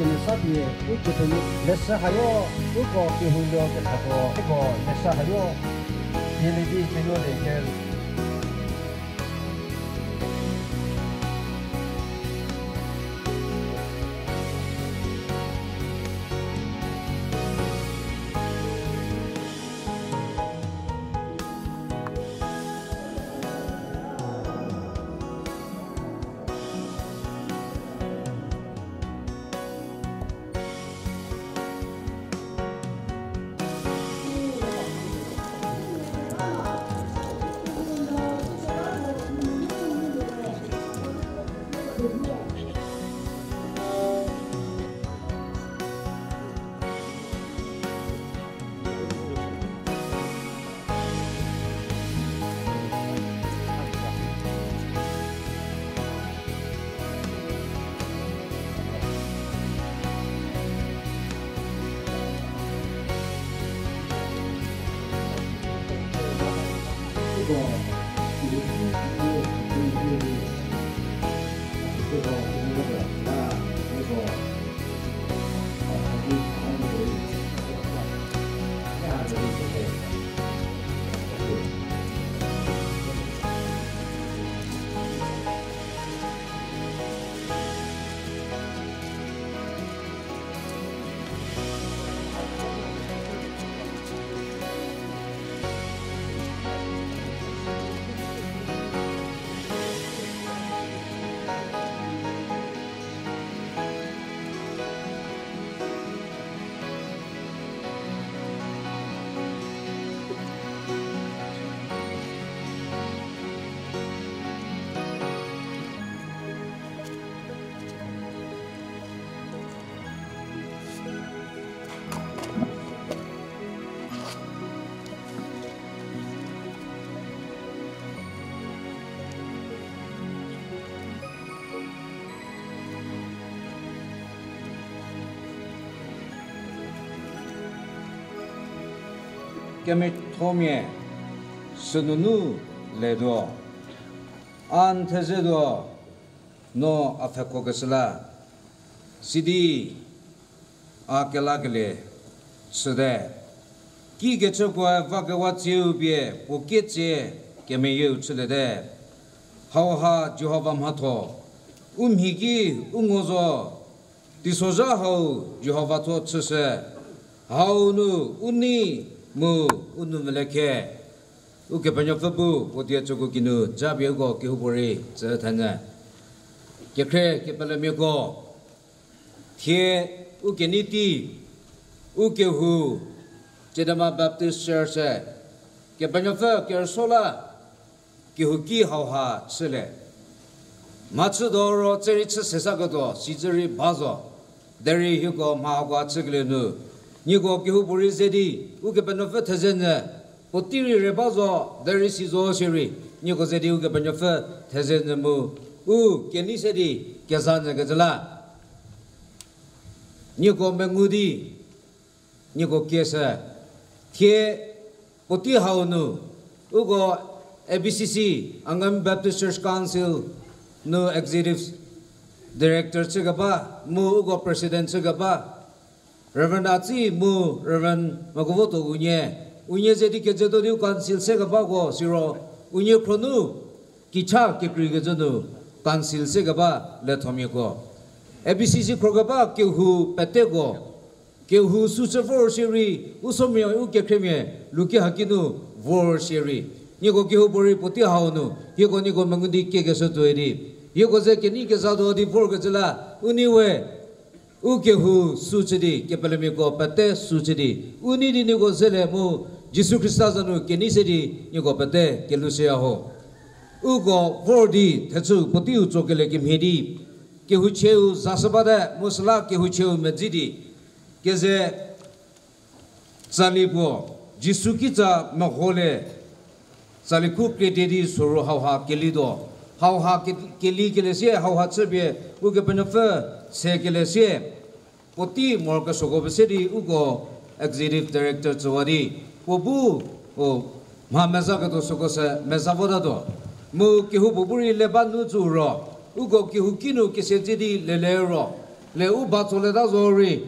Illesapi e chithi lesse ario e po pi hundio. gamettomie sununu ledo antezedo no afekogasla sidi akelagle sude. Ki gechokwa e vagawatsiu bie poketse kemeyeu chulede hawha johabam hatho umhigi ungozo um disoja hau johavato chuse haunu uni mu unu meleke uke panyo fabu podia chogo kinu jab yego ke hubore zhe tanja ke kre ke pala me go tie uke niti uke hu jedama baptist church ke panyo fa ke sola ke hu ki hau ha sele matsu doro tseri tsa sesa go do sizeri bazo deri yugo ma gwa tsigle nu 니고 기후 보리세디 우게 베노페 테제네 보티리 레바조 데리시 조시리 니고 제디 우게 베노페 테제네 무우 켄니세디 게산네 게절라 니고 맹우디 니고 케세 티 보티 하오누 우고 ABCC Angam Baptist Church Council no executive director chigaba mu ugo president chigaba Reverend Aci mu Reverend Magovoto unye. Unye zedi ke zedo diu council se gaba go siro. Unye kronu kicha ke kri ge zono council se gaba le thomye go ABCC krogaba ke hu pete go ke hu su se for siri usomye u ke kremye luki hakinu vor siri ni go ke hu bori poti haunu ye go ni go mangundi ke ge so to eri ye go ze ke ni ke sa do di for ge zela 우케후 수치디 깨발미고 빠테 수치디 우니디니고 셀레무 예수 그리스도자노 케니세디 니고 빠테 켈루세야호 우고 보디 대주 보티우 쪽에레 김헤디 케후체우 자스바다 무슬라 케후체우 메지디 케제 살리보 예수 기자 마홀레 살리쿠 플레데디 소로하하 켈리도 hau ha ke li ke le se hau ha che be u ke pen fe se ke le se poti mor ka sogo be se ri u go executive director chwari po bu o ma meza ka to sogo se meza boda do. Mu ki hu bu buri le ban nu chu ro. U go ki hu ki nu ke se ji di le le ro. Le u ba chole da zo ri.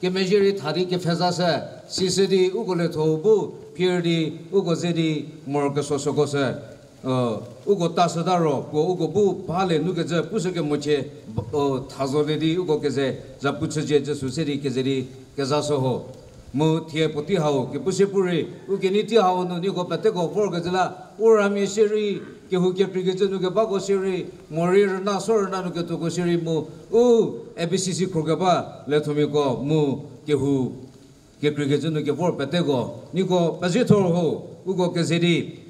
Ke mejeri thari ke pheza se si se di u go le tho bu pier di u go se di mor ka so sogo se. 어 우고 따스다로 고 우고 부 발에 누게 저 부서게 뭐체 어 타조레디 우고 게제 자 부처제 저 수세리 게제리 게자소호 뭐 티에 포티 하오 게 부세푸리 우게 니티 하오노 니고 빠테고 포르게즈라 우라미 시리 게 후게 프리게즈 누게 바고 시리 모리르나 소르나 누게 토고 시리 뭐우 에비시시 크로가바 레토미고 무게 후 게 프리게즈 누게 포르 빠테고 니고 빠제토호 우고 게제리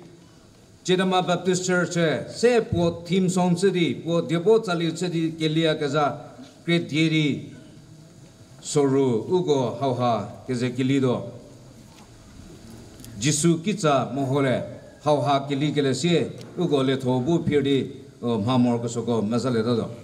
Chidama Baptist Church e, se po theme song se di po debo chali se di ke liya ka za kre dieri soru ugo hau ha ke ze kili do. Jisu ki cha mohole hau ha kili ke le se ugo le thobu phiri ma mor ko so ko masale do.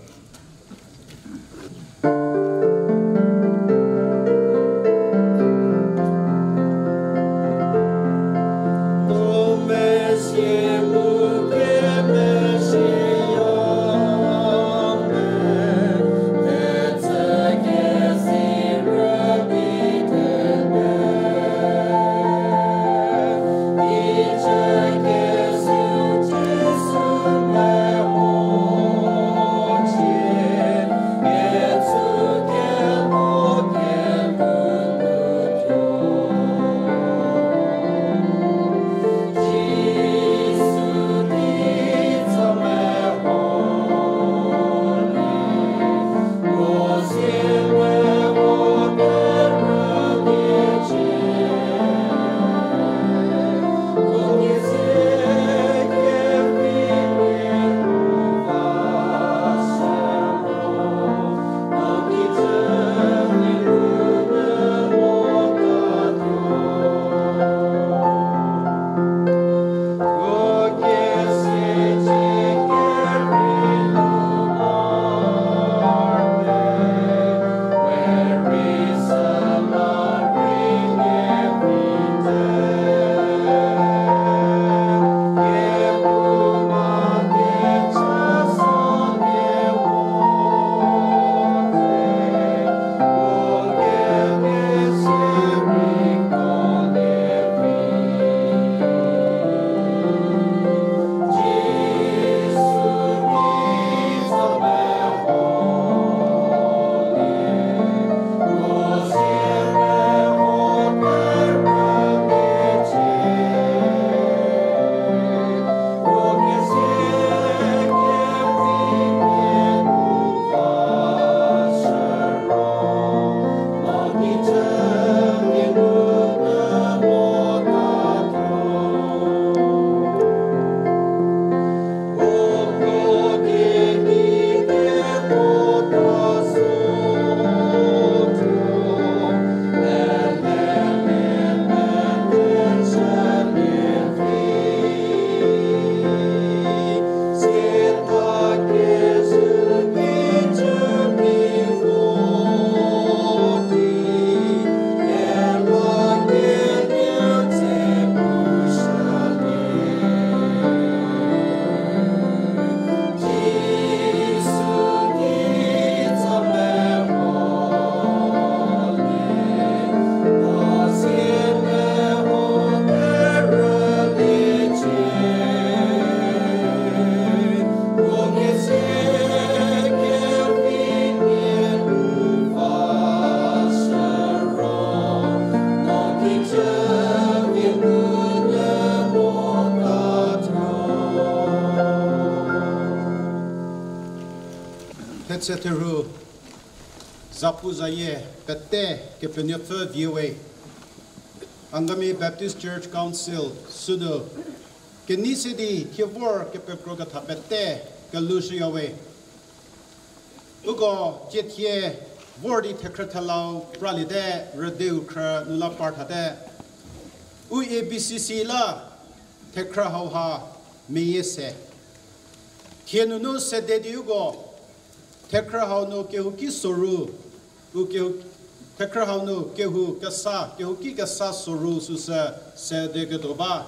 etc. Zapuzaye, Bete, Kepenyefe, Viewe, Angami Baptist Church Council, Sudo, Kenisidi, Kivor, Kepekrogata, Bete, Galushiawe, Ugo, Jetie, Vordi Tekratalau, Pralide, Redeukra, Nula Partade, UEBCC La, Tekrahoha, Meyese, Kienunu Sedediugo, tekra hau kehu ki soru u kehu tekra hau kehu kasa kehu ki kasa soru susa se de ke doba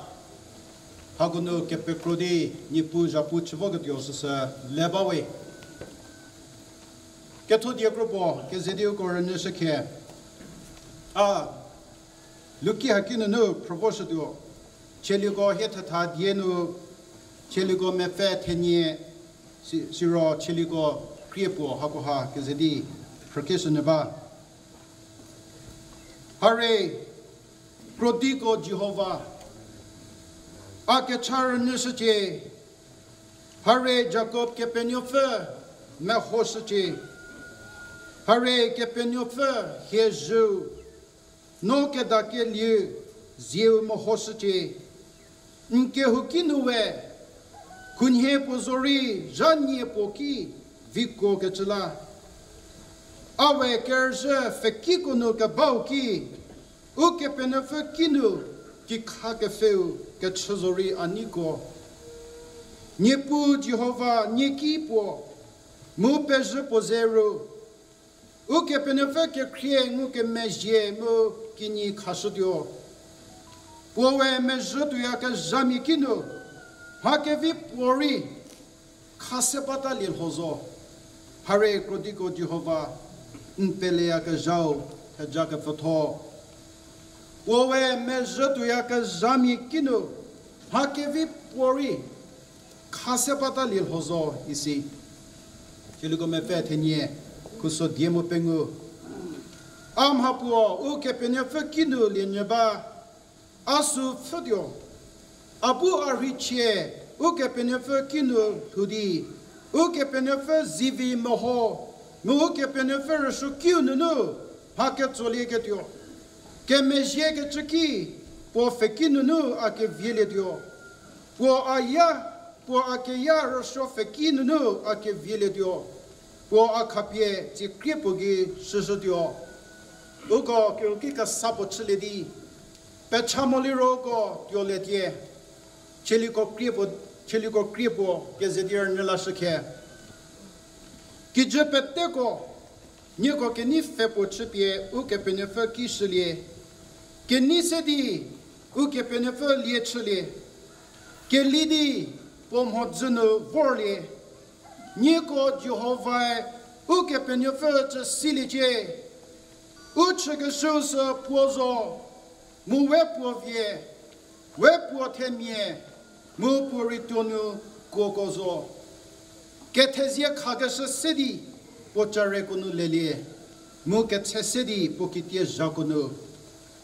hagunu ke pekrodi nipu japu chvo ke yo susa lebawe ke thu dia grupo ke zedio korne se ke a luki hakinu no proposal dio cheligo heta tha dienu cheligo me fe tenye siro cheligo kriepo ha ko ha ke zedi prokession ne hare prodigo jehovah. A ke char ne se che hare jacob ke penyo fe me ho se che hare ke penyo fe jesus no ke da ke lieu ziu mo ho se che nke hukinu we kunhe po zori janye po ki viko ke chla awe kerje fekiko no ke bau ki u ke pene ki kha ke feu ke aniko. Pu jehova nye ki po mu pe je po zero u ke pene fe ke krie ngu ke meje mu ki ni khasdio po we me je tu ya ke jami kinu ha ke vi pori khase pata lil hozo Hare Krodiko Jehovah, Mpelea Kajau, Kajaka Fato. Owe Mejotu Yaka Jami Kino, Hakevi Pori, Kasepata Lil Hozo, ici. Kiliko me fait tenir, Kuso Diemo Pengo. Am Hapuo, O Kepenya Fekino, Linyaba, Asu Fodio, Abu Arichie, O Kepenya Fekino, Tudi. o ke penefe zivi moho mo o ke penefe reshu kiu nunu ha ke tsoli ke tyo ke mejye ke tsiki po feki nunu a ke viele tyo po a ya po a ke ya reshu feki nunu a ke viele tyo po a kapye ti kripo gi shishu tyo o ko ke o ki ka sapo chile di. Pe chamoli ro ko tyo le tye chili ko kripo Kiliko Kripo, Gezedier Nilashike. Kidje Pepteko, Niko Keni Fepo Chipie, Uke Penefe Kishelie. Keni Sedi, Uke Penefe Liechelie. Kelidi, Pom Hodzune Vorlie. Niko Jehovah, e, Uke Penefe Silije. Uche Gesuse Pozo, Mouwe Povie, Wepotemier. mu puritonio kokozo ketezia khagasa sedi pochare kunu lelie mu ketsedi pokitie jakono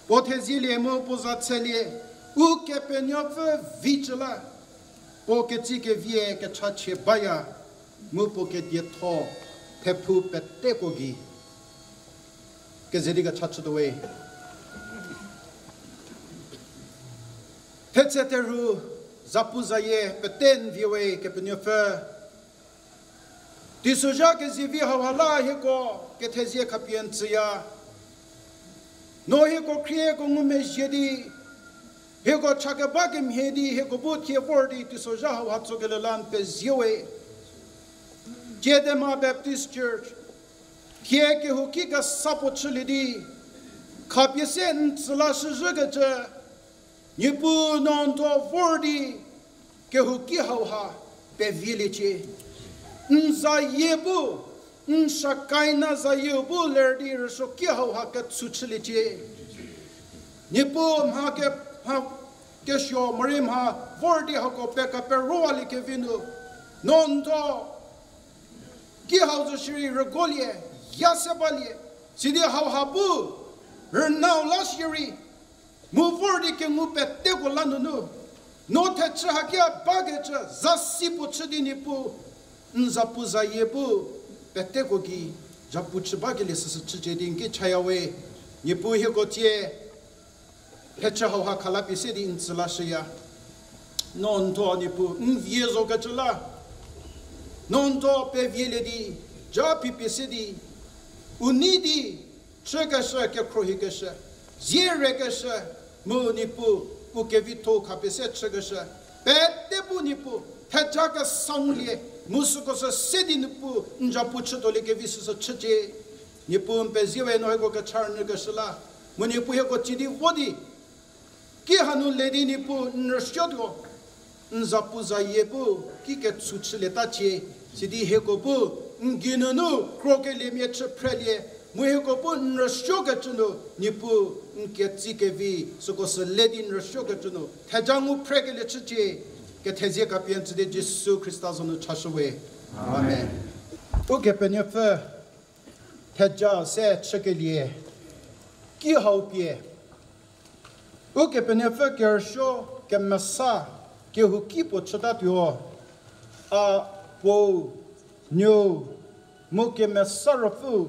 potezi le mo pozatselie u kepenyop vichla poketi ke vie ke chache baya mu poketie tho pepu pette kogi ke zedi ga chachu the way Tetseteru te peten viwe ke pe nyo fe Di suja ke zivi hawala he ko ke tezie kapien tsiya. No he ko kriye ko ngume jedi. He ko chaka bagim hedi he ko ke suja ke pe ziwe. Chedema Baptist Church. Kie ke huki sapo chulidi. Kapye sen tsala shizuga je. Nipu non to fordi ke huki hawa pe village. nza yebu nsha kaina za yebu lerdi rso ki hau ha ka tsuchili che nipo ma ke ha ke sho marim ha vordi ha ko pe ka pe roali ke vinu non to ki hau zo shiri regolie yasebalie sidi hau ha bu her now last year Mufurdi ke ngupe tegu lanu nu. No te chaha kia bage cha zasi po chidi ni po. Nza po za ye po. Pe tegu ki japu chibage le sisi chiche di nki chaya we. Ni po hi go tie. Pe cha ho ha kalapi se di nzi la shi ya. Non to ni po. Un vie zo ga chila. Non to pe vie le di. Ja pipi se di. Unidi. Chega shi ke krohi ke shi. yere kesha mu nipu ku kevito kapese chegesha pete pu nipu techa ka sanglie musu ko se sedi nipu nja puchu to le kevisu se cheche nipu mpe ziwe no ko ka charne kesla mu nipu he ko chidi wodi ki hanu ledi nipu nrshot go nza puza yepu ki ke tsuchle ta che sidi he ko pu nginu nu kroke le mi che prelie muhikopun roshogachuno nipu nketsi kevi soko se ledin roshogachuno tejangu pregele chichi ke tezie kapien tsde Jesu Christos ono chashwe amen. O kepenye fe teja se chekelie ki haupie o kepenye fe kersho ke masa ke hukipo chotatyo a po nyo mo ke masa rofu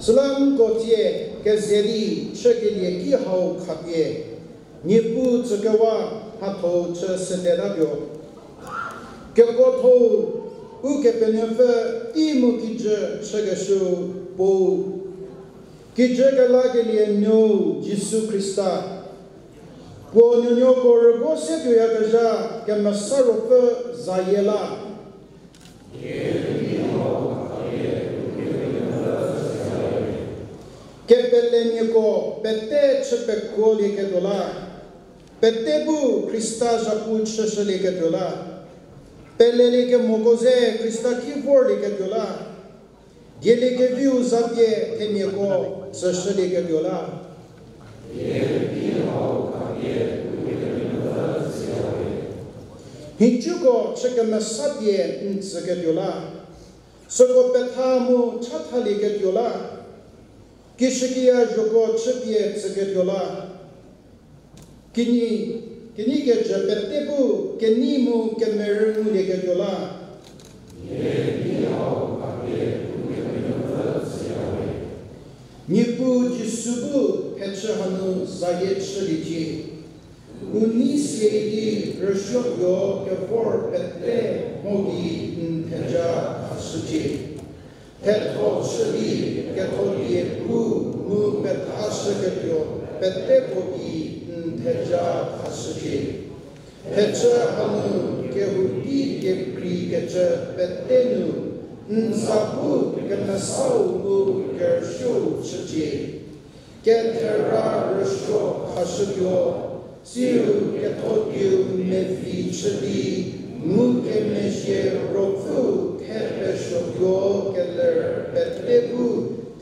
Sulam gotye ke zeri chege ye ki hao kapye, nipu tsukawa hato che sende rabyo. Ke goto u ke penefe imu ki je chege shu bo. Ki je ke lage liye nyo Jisu Krista. Wo nyo nyo ko rego se kyo ya gaja ke masaro pe zayela. Yeah. Dola. Pete bu krista japu cheshe li ke dola. Pele li ke mokoze krista ki vor li ke dola. Ye li ke viu zabye te mi ko cheshe li ke dola. Hichuko cheke mesabye ntseke dola. Soko petamu chatali ke dola kishë ki e gjoko që kini se këtë gjola, këni, këni këtë që për të bu, këni mu këtë me rëmu një këtë gjola. Një bu që së bu, hanu, sa jetë që li që, ku nisje for për mogi në të gjatë. Petro shri keto ye ku mu pet asaketyo pette pogi nteja asake. Pecha hanu ke hudi ke pri kecha pettenu nsapu ke nasau mu ke shu chaje. Ke terra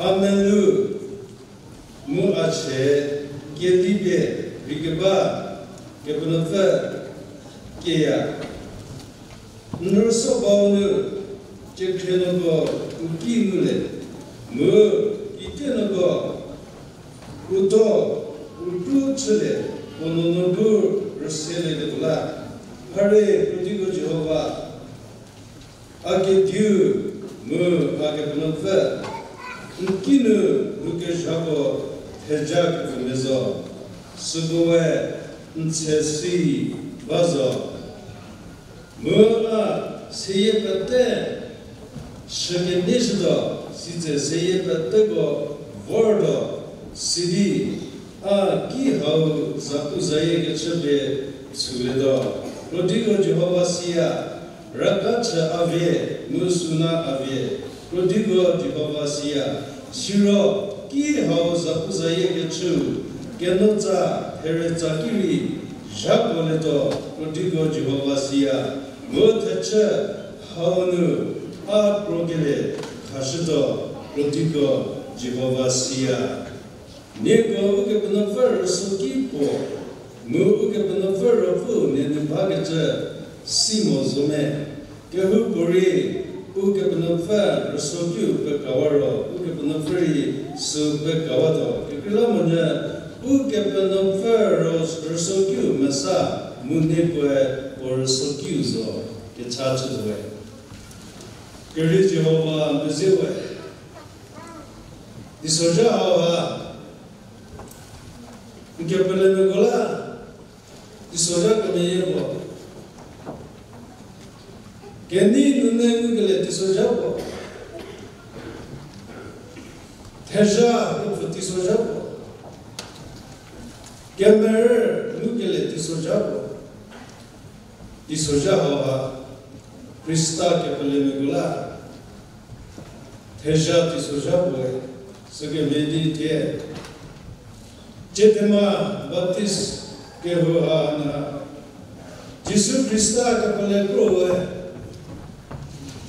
amenu mu ache gedibe rigba gebunfa keya nurso baunu jekheno go uki mule mu iteno go uto utu chule ononu du rsele de bula hare udigo jehova age diu mu age bunfa 인기는 그렇게 하고 대작하면서 수도에 인체수이 와서 뭐가 세예 그때 시계 내시도 시제 세예 그때고 월도 시디 아 기하우 자꾸 자예게 첩에 수레도 로디고 제호바시야 रकत अवे मुसुना अवे रोदिगो जिबवासिया shiro ki hao zapu zaye ke chu genoza hereza kiri jabole to prodigo jehova siya motacha haonu a progele khashido prodigo jehova nego uke sukipo mu uke benafer fu ne ne bagacha simo zome ke hu puri uke penapa resoju pe kawaro uke penafri su pe kawato kekila monya uke penapa resoju masa munde or resoju zo ke chachu zoe kiri jehova mbezewe disoja hawa uke gola. Disoja Kendi nune ngule tiso jabo. Teja ufu tiso jabo. Kemer ngule tiso jabo. Tiso jabo Krista ke pele ngula. Teja tiso jabo e sege medi tie. Chetema baptis ke ho ana. Jisu Krista ke pele ngula.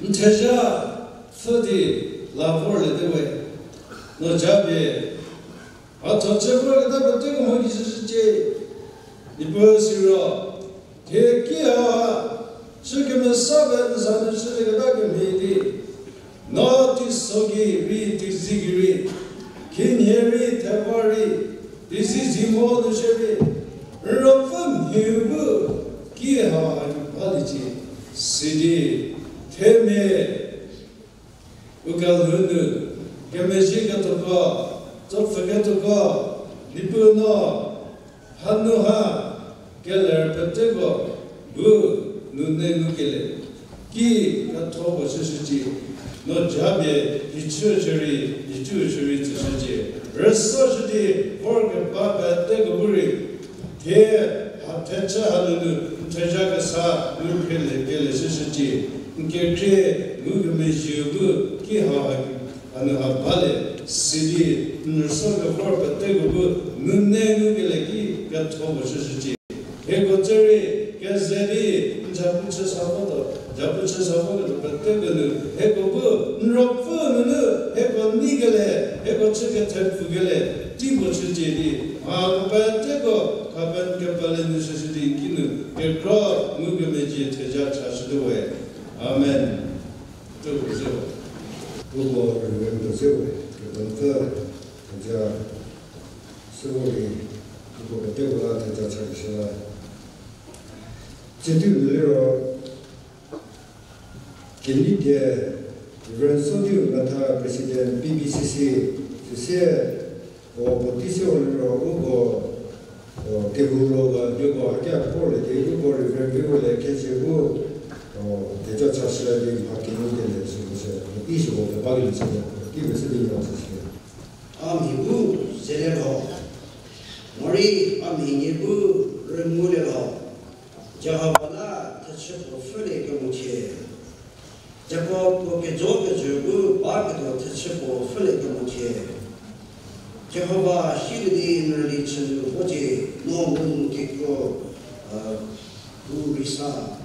Ni chaja sodi labor le dewe no jabe a chacha ko le da bete ko mo gisi je ni bo siro te ki ha su ke me sa be za ne su le da ke me di no ti sogi ri ti zigiri kin ye ri te bari this is the mode shebe ro fam yu bu ki ha ni pa di je sidi teme. Ugal hundu. Kemeji gatoka zop fagatoka nipu no hannu ha. Kelar patego lu nunne nukele ki kato ko shishuji no jabe ichu shuri ichu shuri tsushuji raso shudi borga baba tego buri te ha techa hanunu techa kasa nukele kele shishuji shishiji kekre mugme jubu ki ha anu ha bale sidi nurso ga for patte go nunne ngule ki ga thobo shi he go tere ke zedi jabu che sabodo jabu che sabodo patte go he go go nrofu nu he go nigale he go che ke tefu gele ti go chi di a patte go kapan ke pale nu shi di kinu ke kro mugme ji te ja cha shi do we 아멘. 또 보세요. 후보를 외우도 阿门。这不是，如果有人得救，有人得，大家生活里如果得不到，大家才知道。这对不了，给你的，有人说的，那他不是的，BBCC 这些，我不提醒了，我不，我给我那个，如果人家过来，如果有人给我来开支付。 어 대저 차시라기 바뀌는 게 대해서 이제 25개 박일 있어요. 이게 쓰리라고 쓰시요. 아미부 세레로 머리 아미니부 르무레로 자하발라 터치고 풀에 경우체 자고 고게 조게 주고 바게도 터치고 풀에 경우체 제호바 시르디 늘리 친 호지 노문 기고 어 우리사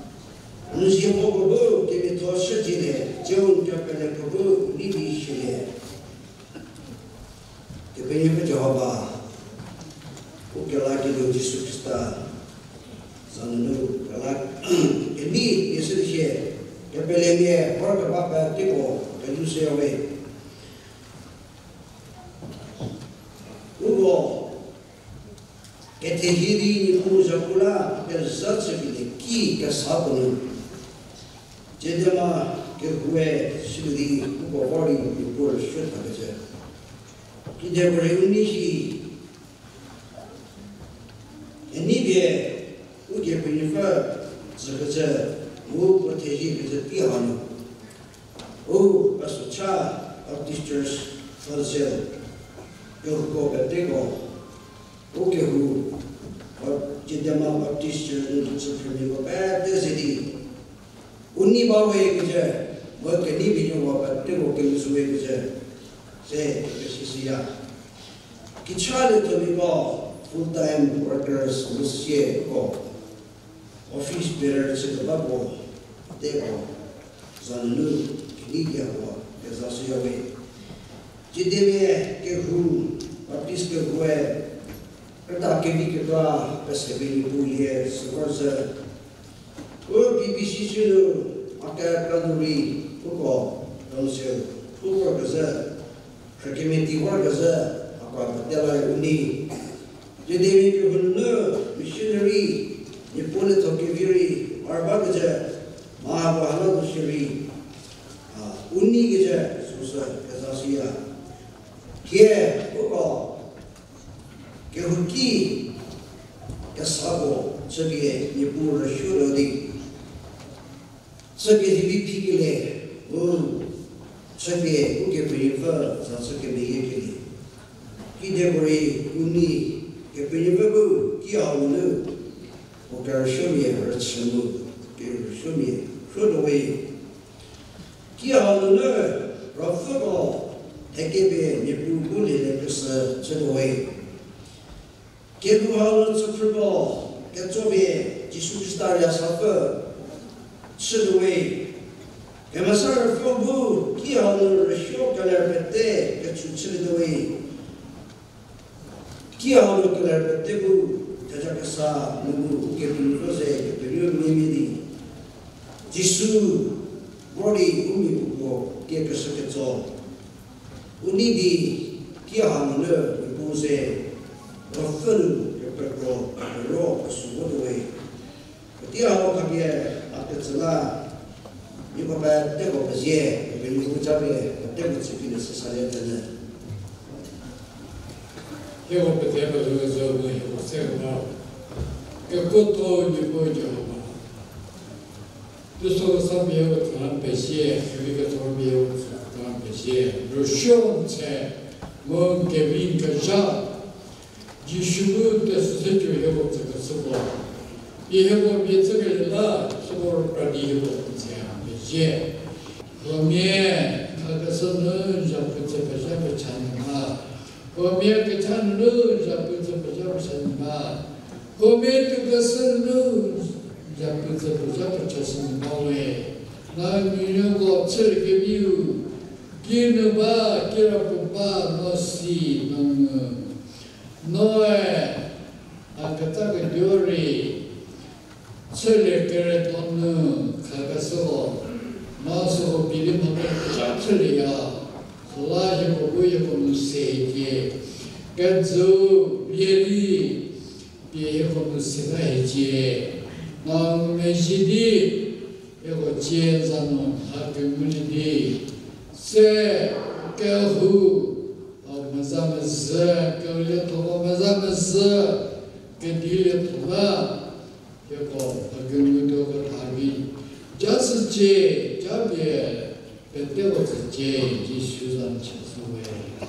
Anusiyama kubu kemi torsa jine, cheun chapele kubu nidi shile. Tepe yepe jawaba, ukela kido Jisu Krista, sanunu kala, kemi yesu dishe, tepele miye, porka papa tipo, kalu seyawe. Ugo, ketehiri ni kumu zakula, kel zatsakile, ki kasabunu, 제자가 결국에 시들이 후보거리고 육보를 수셨다 그죠. 기대벌의 은리시 애니비에 우게 보니까 저거저 뭐 버티지 그저 뛰어가노 오 벌써 차 artisters for sale 결국 그때고 오게 후 제대로 artisters 좀 풀리고 배대세디 जगह वो प्रत्येक जगह piano O असुचा artistas fazer eu vou bater com o que o de demar artistas no supremo é desidi uni bawa que já mas que nem vinho o bater o que nos vê que já se pesisia ki chale to bi go full time workers musie ko office bearer se to babo de ko zannu ni ya ko ke za su yobe ji de me ke hu artist ke ko e Perda ke vi ke doa pese vi bu 必须进入 Octave Country 户口，然后就户口就是，是居民地块就是，啊，管不掉了问题。这地方就很热，必须得离，你不能走进去里，二八个字，马上把那东西离，啊，问题个字，是不是？该咋说呀？铁户口，给户籍，给啥个？这边你不能学了的。社区居民为了，社区、社区居民房、社区居民用，因地制宜、合理、合理分布，地下路，不管是水泥还是石路，比如水泥、石头路，地下路呢，让街道、大街边、路边铺的都是石头路，全部好了之后呢，再做边，就出去打一下草。sin we ke ma sa fo bu ki ha no re sho ka le pe ki ha no ka bu ta ja sa mu bu ke bu ko se ke pe ru mi mi di ji ke ke so ke di ki ha no le bu se ro fu ke pe ro ro su wo do tetsla ni ko ba te ko ba ye be ni ko cha be te ko chi ki se sa le te ne ye ko pe te ba zo zo ne ko se ba ke ko to ni ko jo ba tu so sa be yo ta pe she ni ke to be yo ta pe she ro shon che mo ke vin ka ja ji shu te se jo yo ko se ko Jeigu abėcėlė yra suvokadyvo ambicija, 범위에 가서 늘 잡고 잡고 잡는가 범위에 그차 늘 잡고 잡고 잡는가 범위에 그것을 늘 잡고 잡고 잡는 거에 나 미련고 없을게 미우 기르바 기르고 바 노시 너무 너의 아까 딱그 요리. 철력결에 돕는 가가서고 마서고 비리만들 짝철이야 라이고 우여고 세계 그저 미리 비해고 세계 남매시디 이거 지혜자는 학교문이디 세 겨후 어 맞아 맞아 겨울에 도고 맞아 맞아 这个直接已经修正，请收回。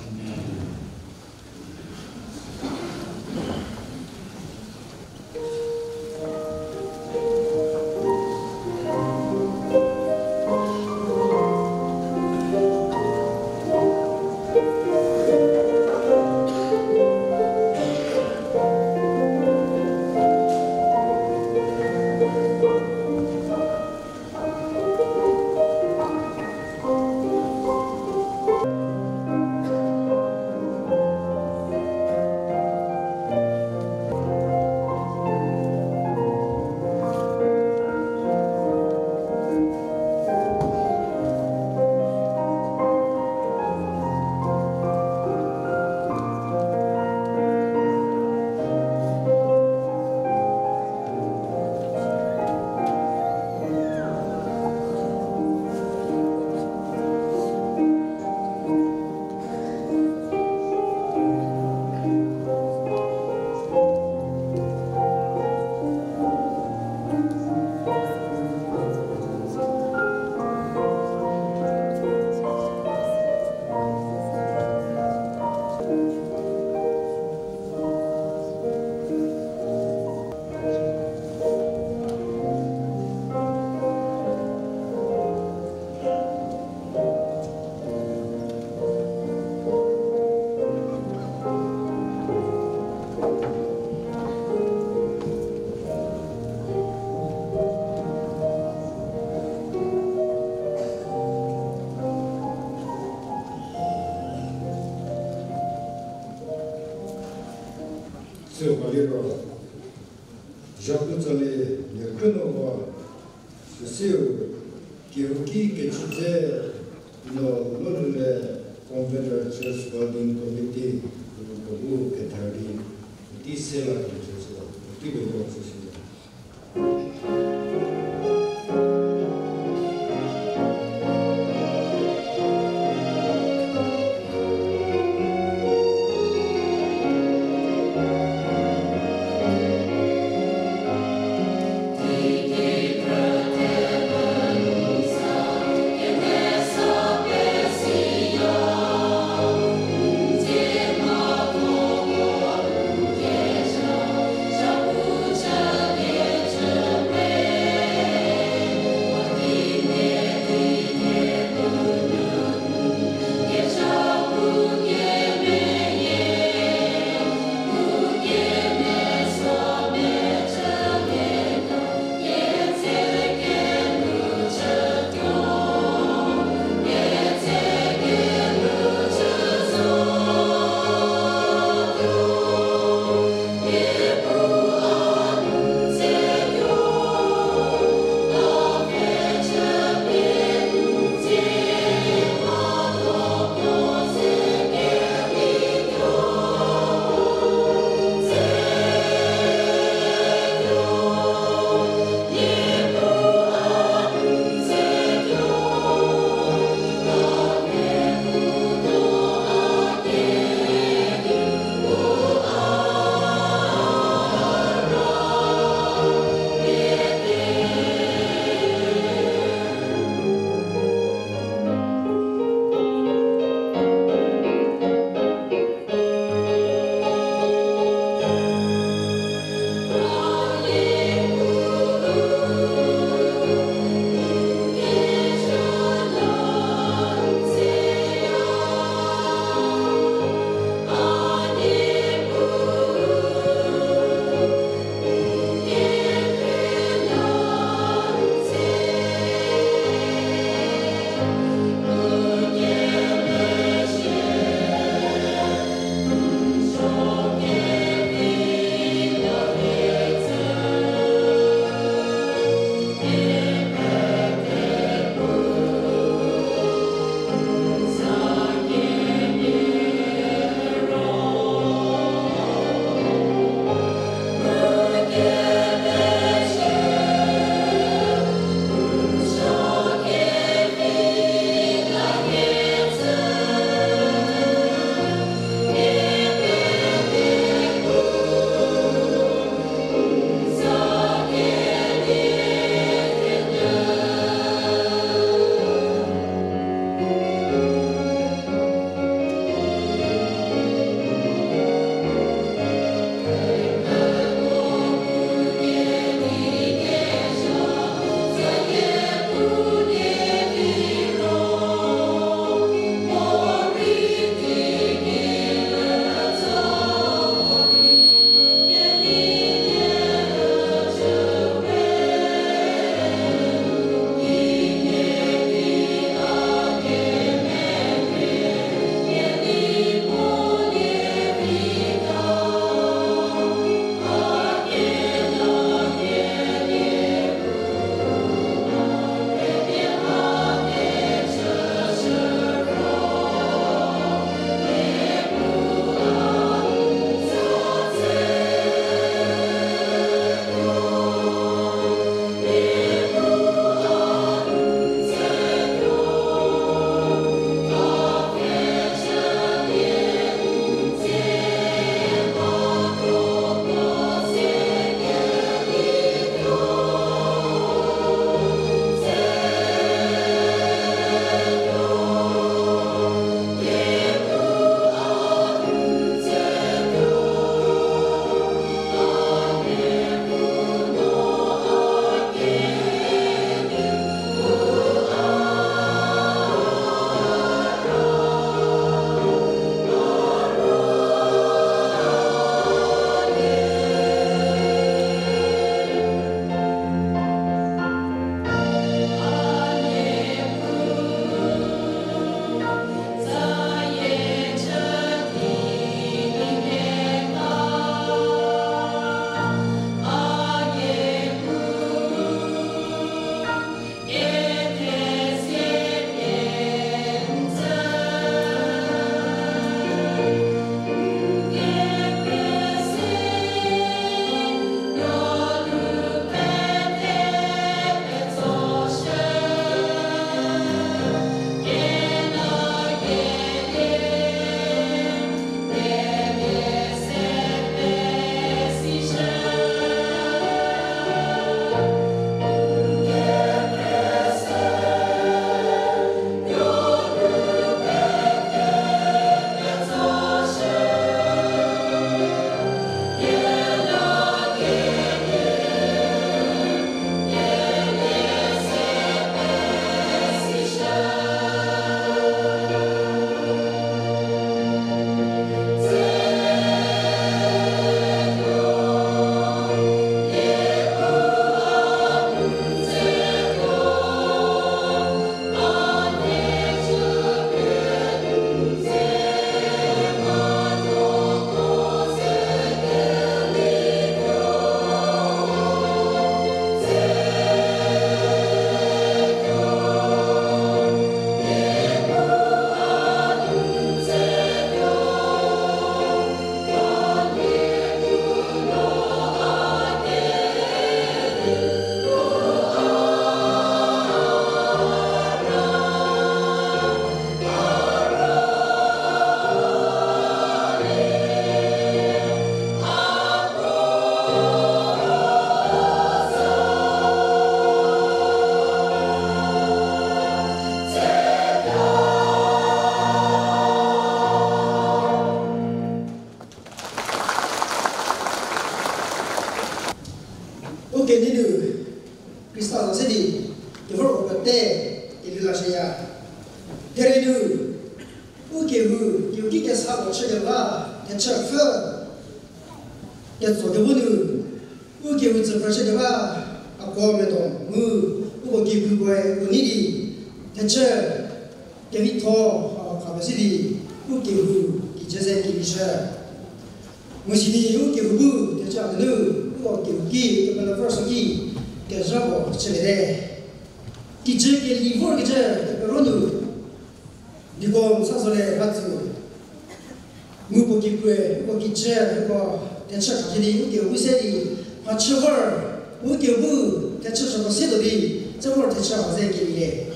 누구 기쁘에 누구 기체 누구 대처 가지니 이게 우세리 마치걸 우겨부 대처 좀 세도비 저걸 대처 가지기에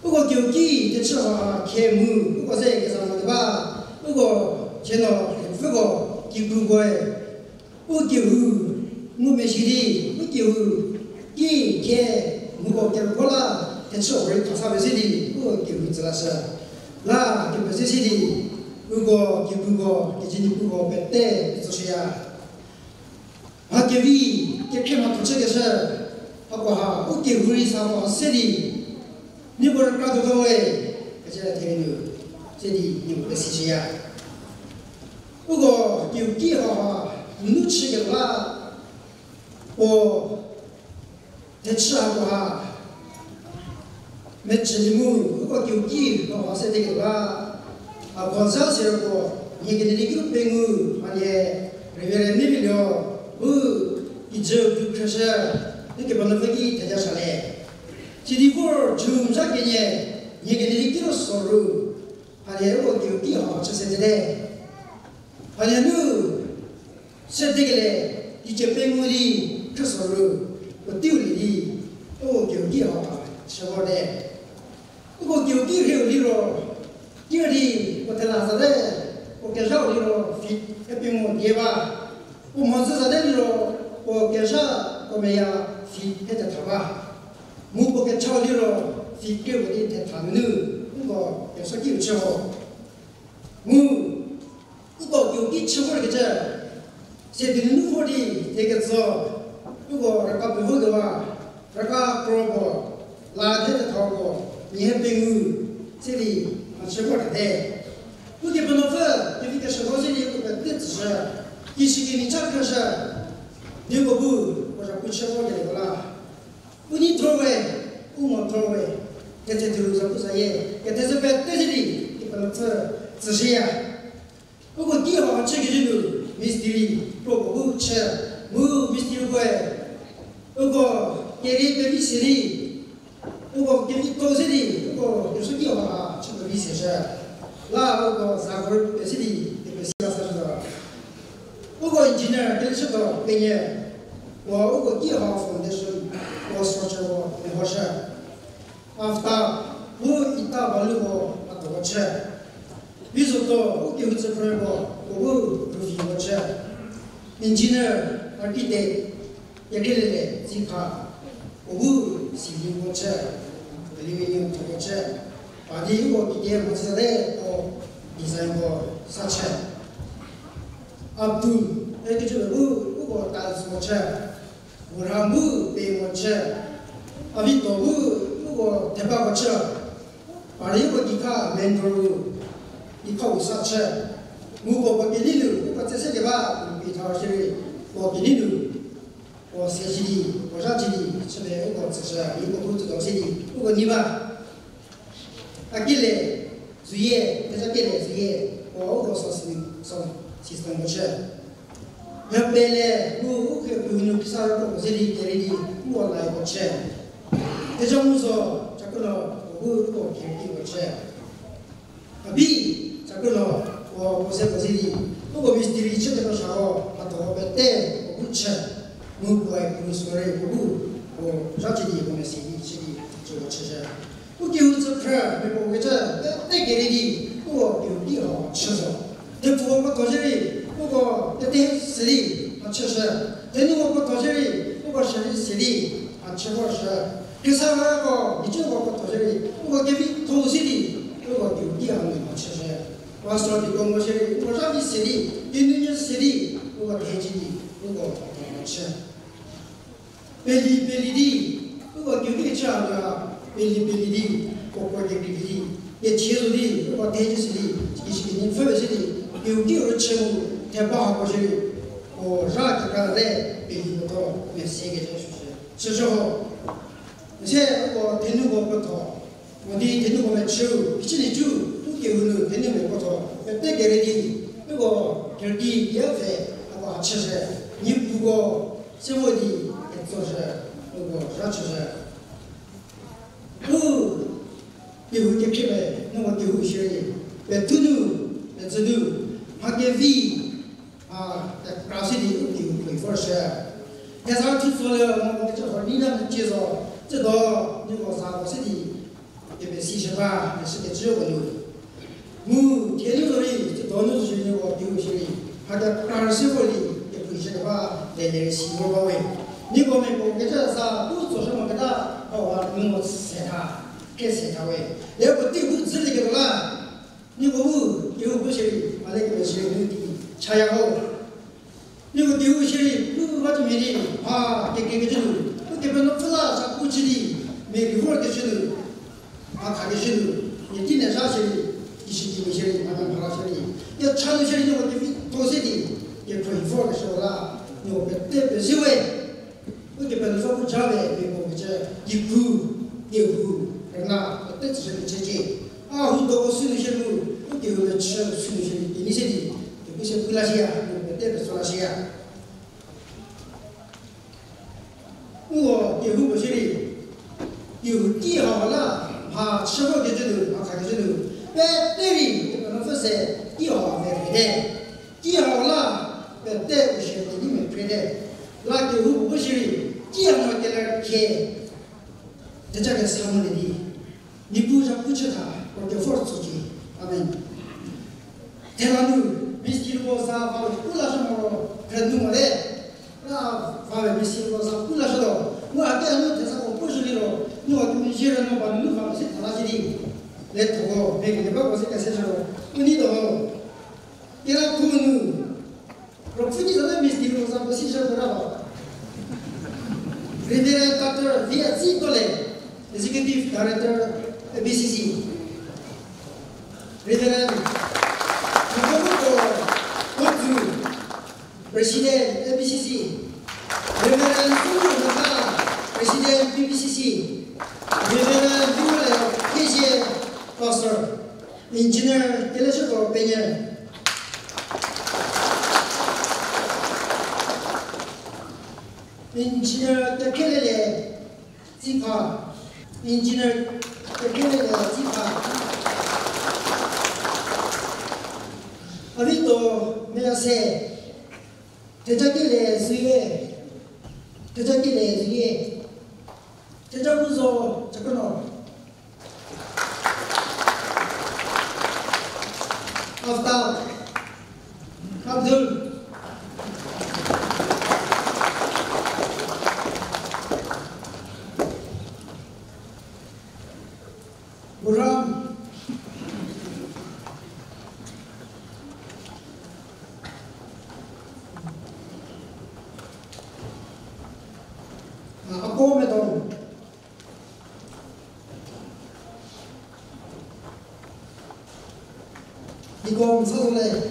누구 경기 대처 개무 누구 세계에서 한번 봐. 누구 제노 누구 기쁘고에 우겨우 무메시리 우겨우 기개 누구 개고라 대처 우리 가사베시리 우겨우 지라서 나 기쁘시리 pugo ki pugo ki jini pugo pe te so shi ya ha ke vi ke pe ma tuche ke sha ha ko ha u ke guri sa mo se di ni bo ra do do we ke ja te ni se di ni bo si shi ya pugo ki u ki ha nu chi ke la o te chi ha ko ha me chi ni mu ko ki u ki ko se de ke la 아 건설 세고 얘기들이 그 뱅우 아니 레베레니 빌려 우 이제 그셔서 이렇게 번역이 되자살에 지디고 좀작게니 얘기들이 들었어로 아니로 기억이 없으세데 아니로 세대길에 이제 뱅우리 그서로 어디우리 또 기억이 없어 저번에 그거 기억이 해요 리로 chưa đi có thể là giờ đây có cái rau đi rồi phí cái bình một địa ba cũng họ giờ đây đi rồi có cái rau có mấy à phí hết là thằng ba mua có cái rau đi rồi phí kêu đi thì thằng nữ cũng có cái số kiểu cho mua cũng có kiểu ít chưa có cái chứ sẽ đi nước vô đi thì cái giờ cũng có ra cái bình hoa đó ra cái pro là thế là thằng ba nhé bình ngư sẽ đi 我吃过了的我的不能吃给你的是高兴的不子吃一起给你唱歌是你不不我说不吃我就不了不你坐稳不我坐稳你看这就是不是人你看这边对着的你不能吃只细呀如果地方吃的这个没事的你说我不吃我不吃如果给里的微信的如果给你多西的如果不是地方啊2000 나하고 사고를 대신이 시가서서 오고 인지나 대치도 내게 와 오고 기하고 대신 오스로죠 오셔 아프타 부 이따 벌리고 맞고 오체 미소도 오게 우체 풀고 오고 루비 오체 인지나 아티데 예kelele 지카 오고 시기 오체 리베니 오체 아니 이거 이게 문제네 어 이상고 사체 압두 이렇게 좀 우고 다스 모체 우람부 배 모체 아비도 우고 대박 모체 아니 이거 기타 멘토로 이거 사체 무고 버빌리루 이거 자세게 봐 비타시리. 버빌리루 어 세시리 보자지리. 집에 이거 자.세 이거 도저 도시리 이거 니바. a chi le zuie, cosa chi le zuie, o a uno so si, so, si sta in c'è. E a bene, u, u, che più in un di chiedere di, u, alla e c'è. E già muso, c'è quello, u, u, u, che più in c'è. A b, c'è quello, u, così, così di, u, come si dice, che non c'è, ho fatto per te, o u, c'è. Non puoi, non scorrere, u, u, già ci dico, come si dice, di, c'è, c'è, c'è. 我丢这块，那个为这那那给你的，我丢地好吃着。那不我到这里，我个那得死里啊吃是，等你我不到这里，我个是死里啊吃我是。第三个个，你就我不到这里，我给你偷死里，我个丢地上啊吃是。我说的讲我是，我让你死里，给你你死里，我个天气里，我个吃。别离别离的，我个丢地吃啊。pili pili di, koko di pili di, ye chizu di, o tenji si di, ishi ni fuyo si di, yu di u chimu, tenpa hako shi, o ra kika le, pili no to, me sege chen shu shi. Chi shi ho, nse o tenu go po to, o di tenu go me chiu, pichi di chu, tu ke u nu, tenu me po to, me pe kere di, me go, ker di, ye fe, ako a chi shi, ni bu go, se wo di, e tso shi, me go, ra chi shi, hu devu ke chebe no wa devu shye be tunu be tunu ma ke vi a the prosody of the play for share yes how to follow mo mo cho ho ni na che zo che do ni ko sa ko se di ye be si she ba ne se che wo ni mu tie ni zo ri che do no zo ni wo devu shye ha da prosody wo ni ye bu she ba le le si wo ba we ni ko me ko ke cha sa tu zo she mo ka da 我话你我写他，给写他喂，然后对我自己的啦，你我我有不写，我那个写你的查下后，你我对我写的，我我就没的，啊，给给个这种，我这边弄不啦，啥估计的，没给我给这种，啊，看给这种，你今年啥写的，一星期没写的，慢慢爬到写的，要查到写的，我这多写的，也可以放的时候啦，你我别别别写喂，我这边弄不查呗，别我。义乌，义乌，那我第一次去浙江。啊，好多水牛先生，我叫他们吃水牛先生，你晓得的。但是我不拉西啊，我那得吃拉西啊。哇，义乌不晓得，有地下那还吃货在这头，还开在这头。但这里可能不是地下买的。地下那被队伍现在里面穿的，那义乌我不晓得。tia no tela ke deja ke samune ni nipu ja pucha ta ko de force ki amen tela nu bistir bo sa va kula sa mo grandu mo le la va bistir bo sa kula sa do mo ate no de sa ko pucha ni ro no tu ni jera no ba nu va se ta la ji ni le to go be ke ba ko se ka se sa ro ni do 我们嘞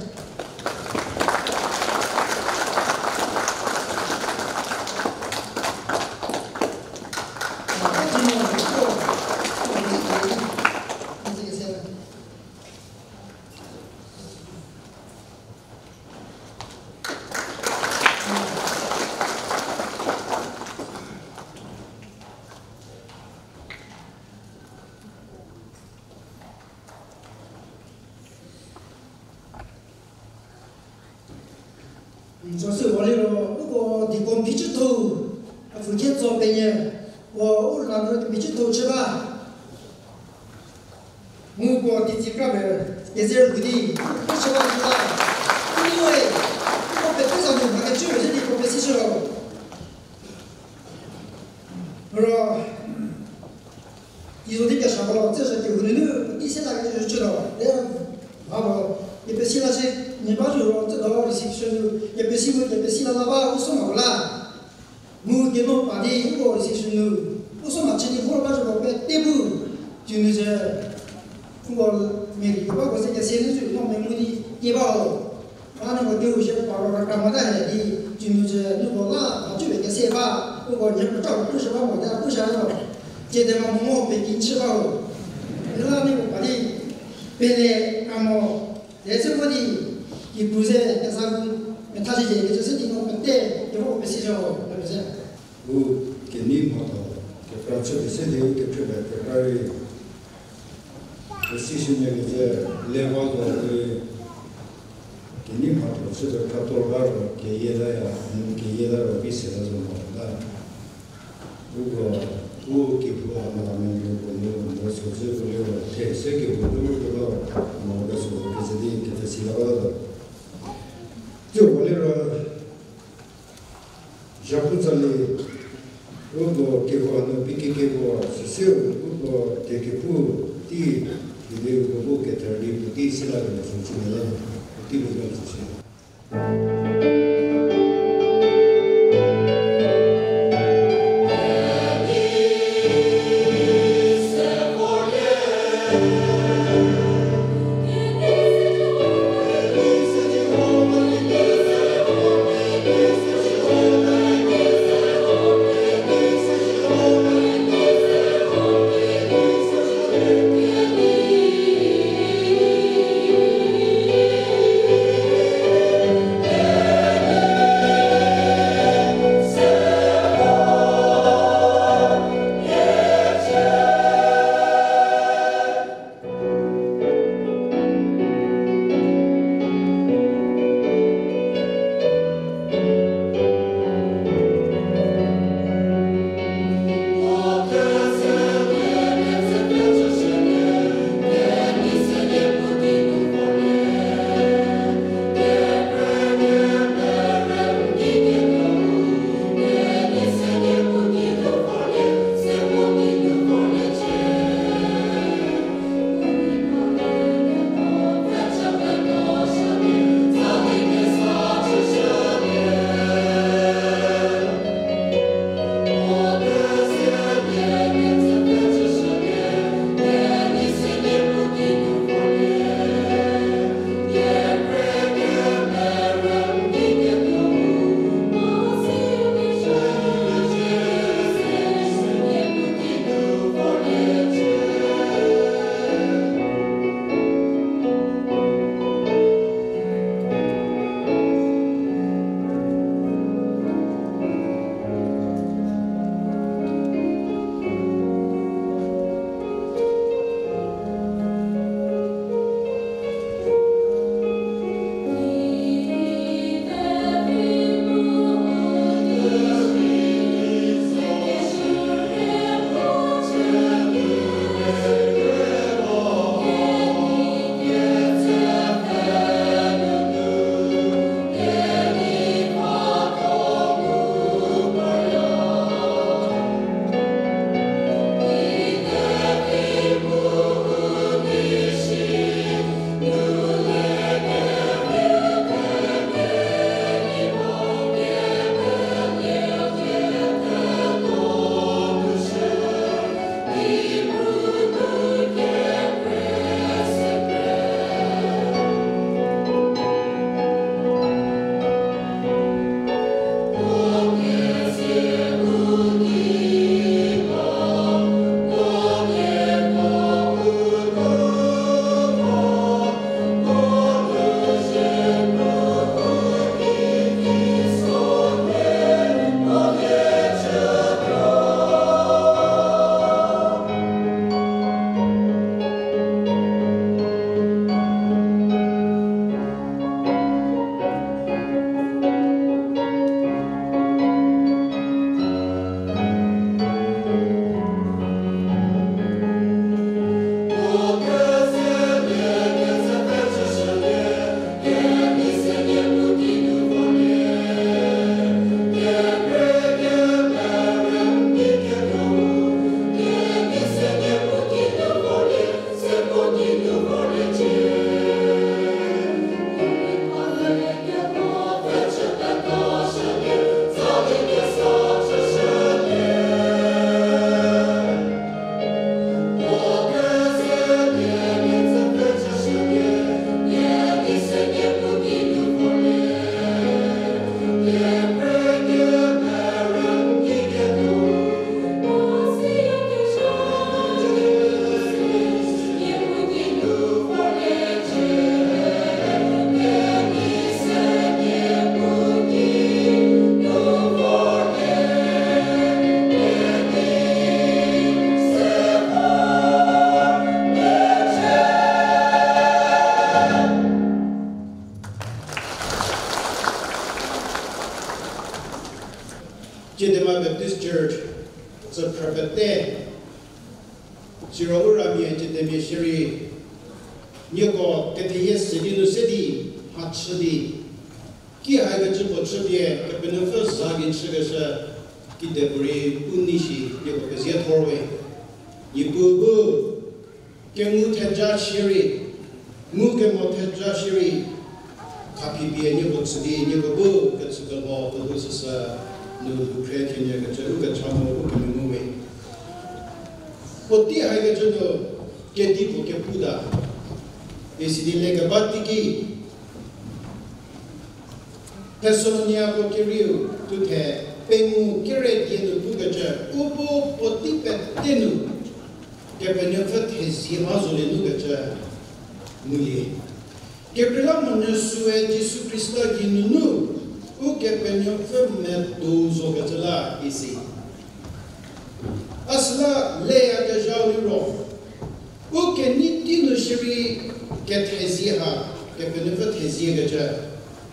이 부세 대상 메타지 얘기 저서 이거 그때 이거 메시지로 그러죠. 그 괜히 뭐도 그 프랑스 대세 내용 대표 대표의 메시지 얘기 이제 레고도 그 괜히 뭐도 저도 카톨가로 개예다야 개예다로 비세다 좀 뭐다. 그거 그 기프로 하면 그거 뭐 소재로 대세게 보도록 그거 뭐 그래서 그래서 이게 대세가 Japutsali Rugo Kepo no Piki Kepo Sisiu Rugo Tekepu Ti Yudeu Gobu Ketari Puti Sila Gana Sanchina Lana Puti Bugal Sanchina Thank you.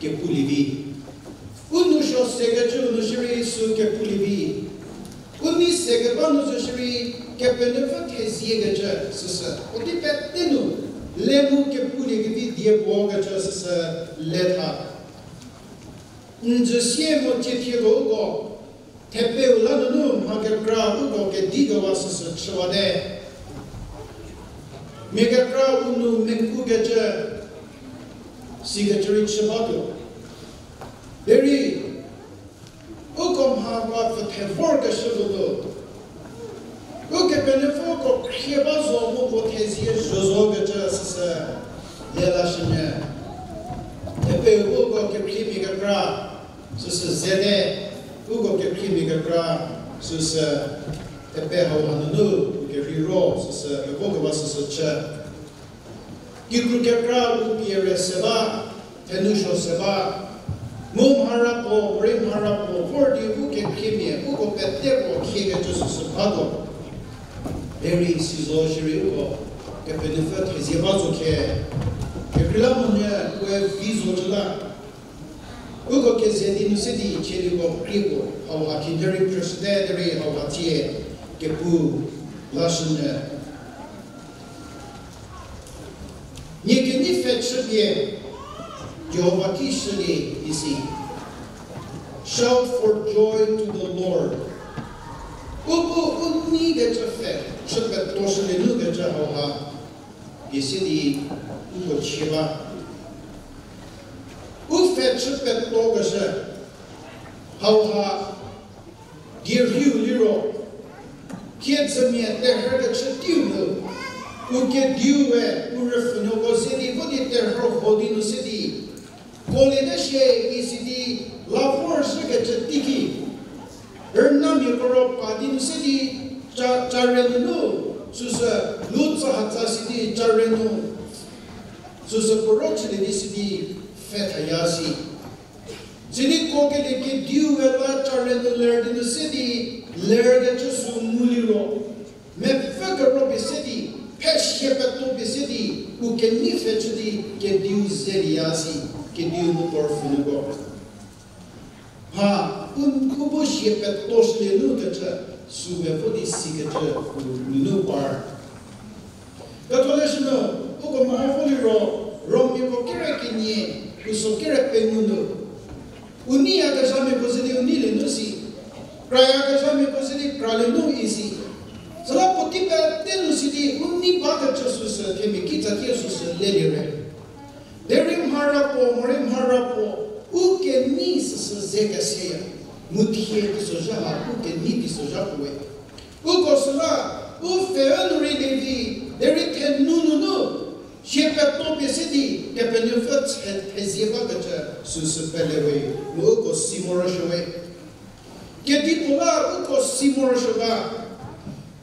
Kepulivi. Unu sho sega chu nu shiri su Kepulivi. Uni sega ba nu shiri Kepenefa ke siega cha sasa. Oti pette nu lemu Kepulivi die bonga cha sasa leta. Nzu siemo tietiro go tepe ulana nu magar gra ugo ke diga wa sasa chwade. Megar gra unu mekuga cha je siga churi chabatu beri ugo ma wa fa tefor ga shudu uge benefo ko kheba zo mo ko tezie jozo je sa lela shnya tepe ugo ke khimi ga kra sa zede ugo ke primi ke kra sus te pe ho hanunu ke riro e voga was sus che gikru ke kra u seba tenusho seba mum harapo rim harapo fordi u ke primi ugo pe te po ke ke sus pado Eri sizo shiri ugo ke benefit heziabazo ke ke prilamonya kue vizo jela ugo ke zedi nu sedi cheli go krigo au ha kinderi presidentary au ha tie ke pu lasun ni ke ni fet shbie Jehovah ki shli isi shout for joy to the Lord. Ugo unni ge cha fe. Shbet to shli nu ge cha au ha. Isi ugo chiba. U fet chupet togase how ha. Dear you liro kids a mi te herga chatiu no u ke diu e u refno go sidi vodi te her hodino sidi kole de she isidi la force ke chatiki er nam ye koro padin sidi cha charenu susa lutsa hatsa sidi charenu susa porochli sidi feta yasi. Zini koke le ke e la de ler de city, ler de chusu muli ro. Me feka ro be city, Pește pe tu bisedi, u ke ni fecedi, ke diu zeriasi, ke diu mu porfunugo. Ha, un kubushje pe toshne nutece, sube vodi sigece, u nupar. Katoleshno, u ko mahafoli ro, ro mi po kere kinye, u so kere penuno. Uni akashame kozidi unile nusi, kraya akashame kozidi prale nu isi, Cela peut-il aussi on n'y va que Jesus que me quitte à Jesus le dire. Derim harapo, morim harapo, que ni se zeka sia, mutier de ce genre, ou que ni de ce genre ouais. Que cela, ou fait un rédévi, derrière nous, nous, nous, j'ai pas tombé, c'est que peut-il faire plaisir que ce se fait lever, que si mon. Que dit pour là, ou que si mon rechoué,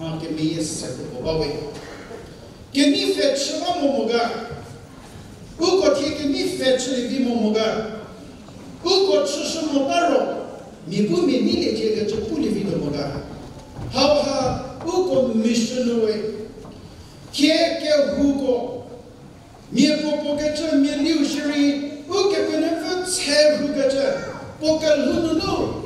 啊，给每夜吃个五百块。给你饭吃了么么个？如果天天给你饭吃了，没么么个？如果吃什么白肉，面不面？你来这个就不理会么个？哈哈，如果没生了喂，天给如果面包包个这面六角一，我给不能不在乎个这，包个六六六。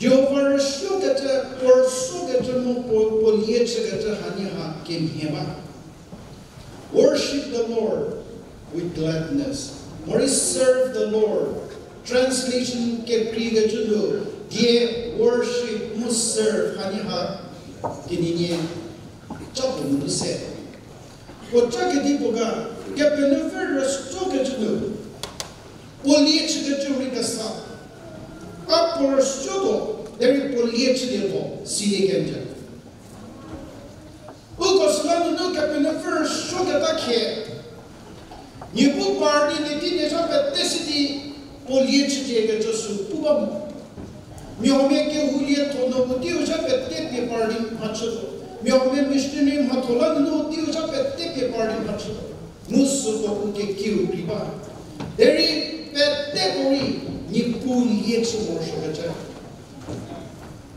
pusha Jehovah shugata or sugata mo po poliechagata haniha kim hema. Worship the Lord with gladness. Or serve the Lord. Translation ke priga judo. Die worship must serve haniha kininye chapo mu se. Ko chake di boga ke benefer stoka judo. Poliechagata rikasa. Appor studo deri polietilevo siligente. Uko slanu no kapena fer shuga takhe. Ni bu party ni ti ne jabe desidi polietilega josu pubam. Mi ome ke hulie tono bu ti jabe tepe party macho. Mi ome mishtini matola no ti jabe tepe party macho. Musu ko ke kiu priba. një pun jetë më shumë që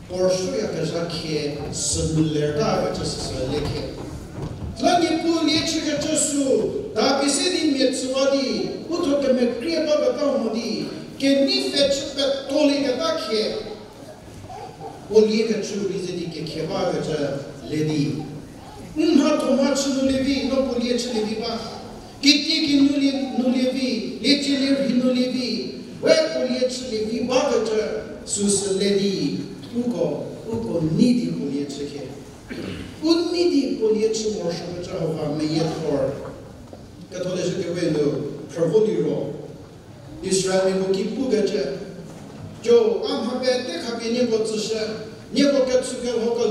por shuja ka zha kje së mëllertave që së së lekje. Tla një pun jetë që që su, da bisedin mjetë së vadi, utro të me krije baba ta mëndi, ke një fe që toli ka ta kje, o lje ka që rizedi ke kje bave që ledi. Unë ha të ma që në levi, në po lje që levi ba, ke tje ke në levi, le që levi, në levi, vi nu le vi Wepolieczyli vi bagate sus ledi ugo ugo nidi polieczike. Un nidi polieczu może czachowa me jetor. Katolicy ke wendo provodiro. Israel mi ki pugaje. Jo am habe te khabe ne go tshe. Ne katsu ke ho ko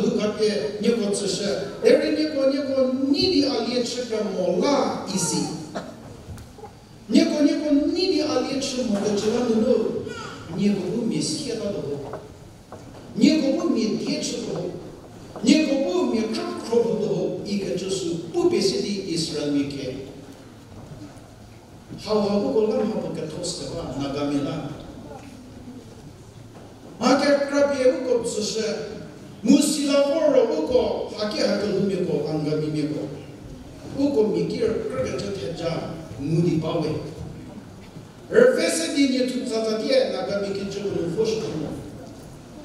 nidi aliechike mola isi. чому вечеряли нору. Нікого міськеного, нікого мідєчого, нікого м'ячокрового і качосу пупісіді ісраміке. Хавагу голам хабокатостева на гаміна. Маке крабіє уко псуше, мусіла хоро уко, хаке хакелуміко, ангамімімімо. Уко мікір кргачатеджа, муді павець. Ye tu tata dia na ga mi kin chuko no fosh ko.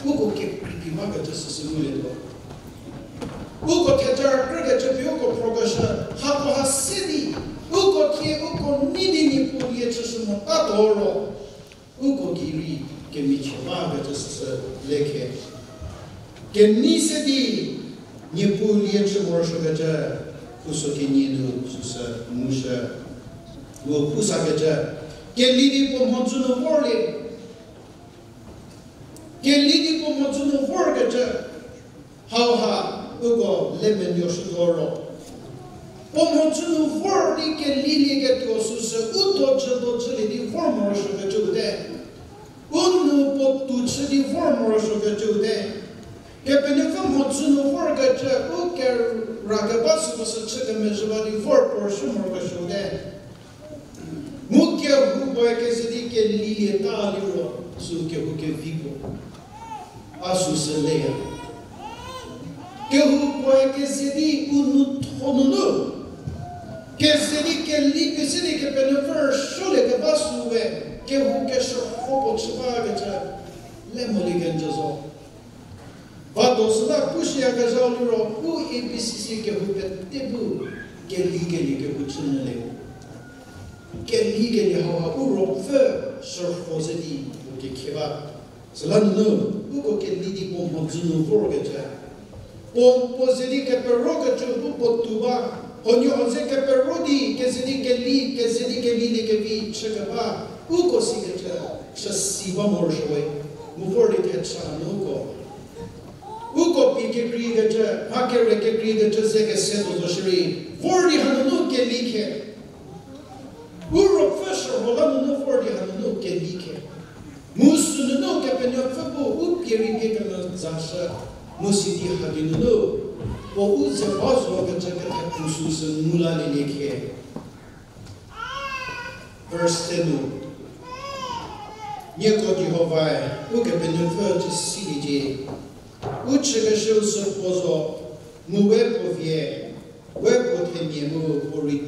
Uko ke pripi maga ta sa simule do. Uko te jar krega che bi uko progasha ha ko ha sidi. Uko ke uko nidi ni pu ye che sumo ta doro. Uko giri ke mi chama ga ta sa leke. Ke ni se di ni ye che mo sho ga ja kuso ke ni do su musha wo pusa ke 给你的父母只能 pommontzunu forli, kellili pommontzunu forga cha hauha ugo lemen yoshu goro. Pommontzunu forli kellili gatko susa Mucho ocupo es que se dice que lieta libro su que que vivo a su selea. Que ocupo es que se dice un trono que se dice que li que se dice que penefer şöyle que va sube que bu que şu hopo çıba geçer. Le moligen cezo. Va dostlar kuş ya gajaliro bu ibisisi que bu pette bu geli geli que bu çınlıyor. Che li che li che hu chune le ke lige ni hawa u ro fe sur fose di u ke keba salan no u ko ke lidi po mo zunu vor ke cha po po se di ke per ro ke chu bu po tu ba Honyo onze ke perodi ke zedi ke li ke zedi ke li ke vi uko si ke cha cha siba mor shwe mu ke cha no ko uko pi ke kri ke cha ha ke re ke kri ke cha se ke se do shri di han no ke li ke uro fasher ho la no for di han no ke li ke musu no ke pe no fa bo u pi ri ke ke no za sha musi di ha di no o uze bazo ga ce ka ta kusu sun mula ne ne ke verse 10 nie ko Jehovah u ke ben fe ci si je u ce ga shu so pozo? Mu we po vie we po te nie mu ori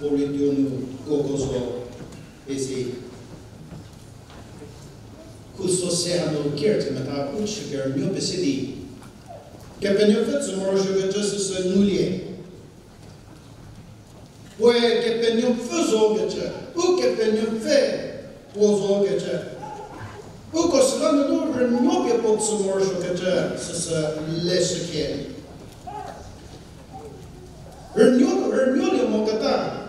Polidiono Gogozo esi kusto seano kirti meta uchiger nyopesidi kepenyoket zumorojuga jesus nulie we kepenyom fuzogeche u kepenyom fe wozogeche u koslano no renyopia pot zumorojugeche sasa lesukeli Renyolo, renyolo mo kata,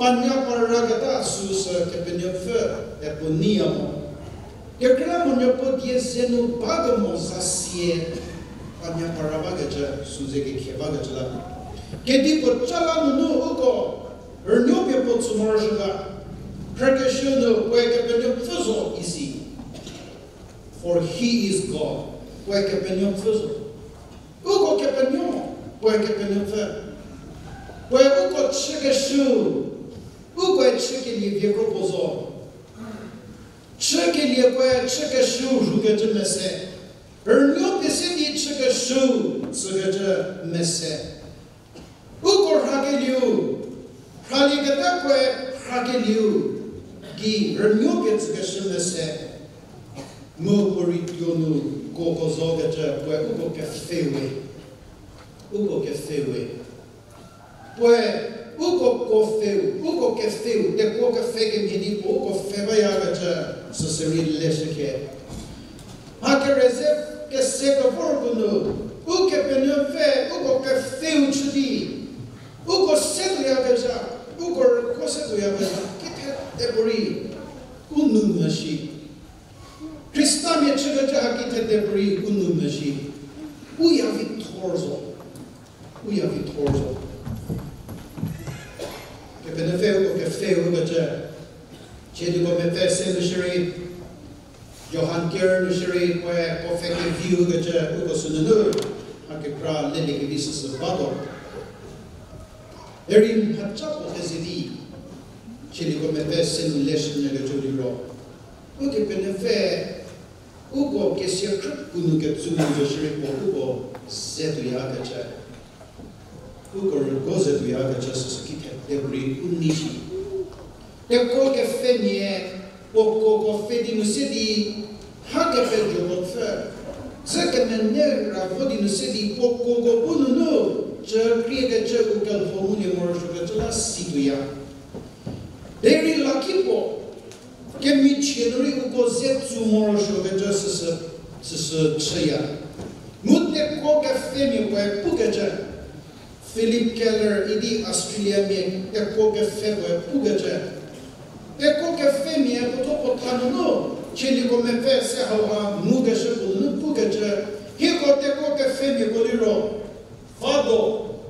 panya paragata sus che per il fe e poniamo che cramo ne po dieseno bagamo sasie panya paraba gaja suze ke kheba gaja la ke di po chala nu nu uko ernyo pe po tsumor shuga krake shuno we ke pe fuzo isi for he is god we ke pe nyo fuzo uko ke pe nyo we ke pe nyo fe uko chike Google çike liye bir propozo. Çike liye koya çike şu jugete mese. Örnyo pese liye çike şu sugete mese. Google hake liu. Hali gata koya hake liu. Gi örnyo pese çike şu mese. Mo morityonu kokozo gete koya ugo kefewe. Ugo kefewe. Pues ukokofeu ukokefeu dekokafekemhini ukofebayagaja o hakerezef kesekovorbuno ukepeneve O chudi ukosedoyagaja ukorekosedoyagaja O unumashi Kristami chagaja O unumashi uyavitorzo uyavitorzo Belefeu och Efeu gacha. Chedi go me perse lushiri. Johan Kern lushiri kwa ko feke view gacha ugo sununu. Hake pra lele ke visa sa babo. Erin hatchapo hezidi. Chedi go me perse lushiri gacha ugo. Uke benefe ugo ke sia krup kunu ke tsunu lushiri kwa ugo zetu ya gacha. Ugo rugo zetu ya gacha sa sakit brunishi. Te de ke fenye o ko ko fedi no se di ha ke fe jo să fe. Se ke men ne ra se di po ko ko po no no. Ce crede ce cu că vă une morșu că ce la situia. Deri la kipo. Ke mi chenuri u ko zetsu morșu că ce să să să. Nu te ko ke femi ko ce. Philip Keller, idi Australia mi, e ko ke fe ko pu ke je Ecco che femmine purtroppo hanno ce li come pesse a mu che se non pu che c'è che co te co che femmine con il ro. Vado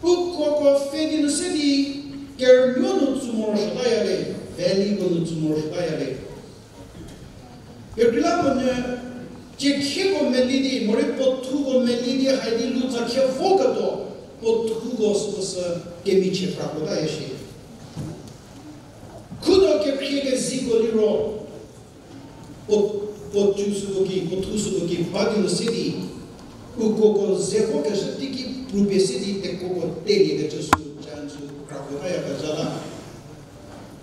pu co co femmine se di che non non su mo sta ya le veli con non su mo од Хугос гемиче прако да еши. Кудо ке приеге зиголиро од од чусуги, од пади на седи, укоко зехо ти ги пробеседи те кого тели да. ке чесу чанцу прако да ја кажала.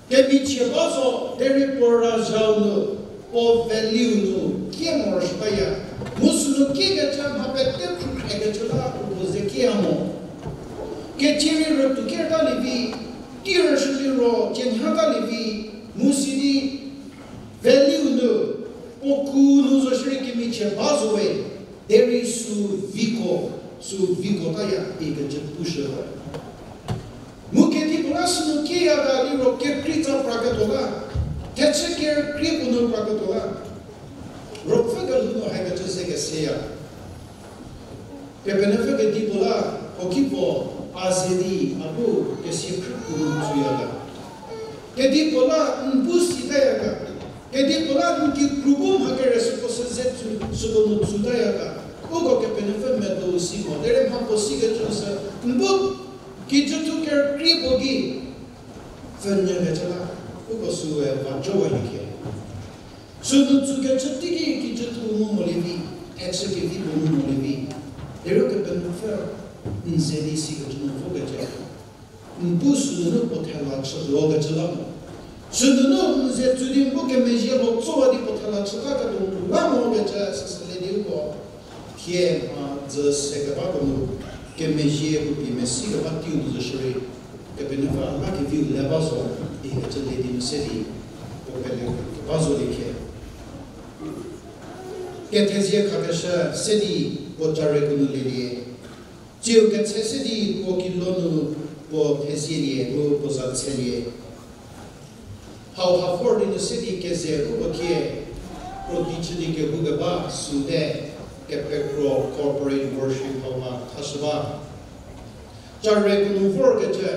Гемиче базо дери пора жауно, о велиуно, ке морш баја, мусуно ке ге чам хапете, ке ге чела, укозе ке амо. ke chiri ro tu ker ta li vi ti ro shi li ro su viko su viko ya e ke che mu ke ti pula su nu ke ya da li ro ke kri ta pra ka to ga ke azeri abu kesip kurumcuyaga. Dedi pola umbus idayaga. Dedi pola unki grubum hakere suposezet subonu tsudayaga. Ugo ke penefe medo usimo. Derem hampo sige chonsa. Mbut ki jutu ker kribogi. Fenye gecela. Ugo suwe vanjowa yike. Sudu tsuke chutiki ki jutu umumu levi. Ekse ki vibu umumu levi. Dero ke penefe 你在那些个政府的家，你不是能不贪了吃肉的脂肪吗？是难道你在最近不跟那些个做而的不贪了吃那个东东，万恶的家是吃那点个？千万这十个八种跟那些不比那些个八九的出来，这边的话嘛，给点点巴嗦，一点吃的点吃的，不给点巴嗦的吃。给这些个些吃的不朝来跟那点的。Ձեւ գցեսի կոկիլոնը по հեսիլի ռո պոզացելի how afford in the city ke ze ruba ke prodigy ke buga ba sunde ke pekro corporate worship homa tasba charre kunu forge che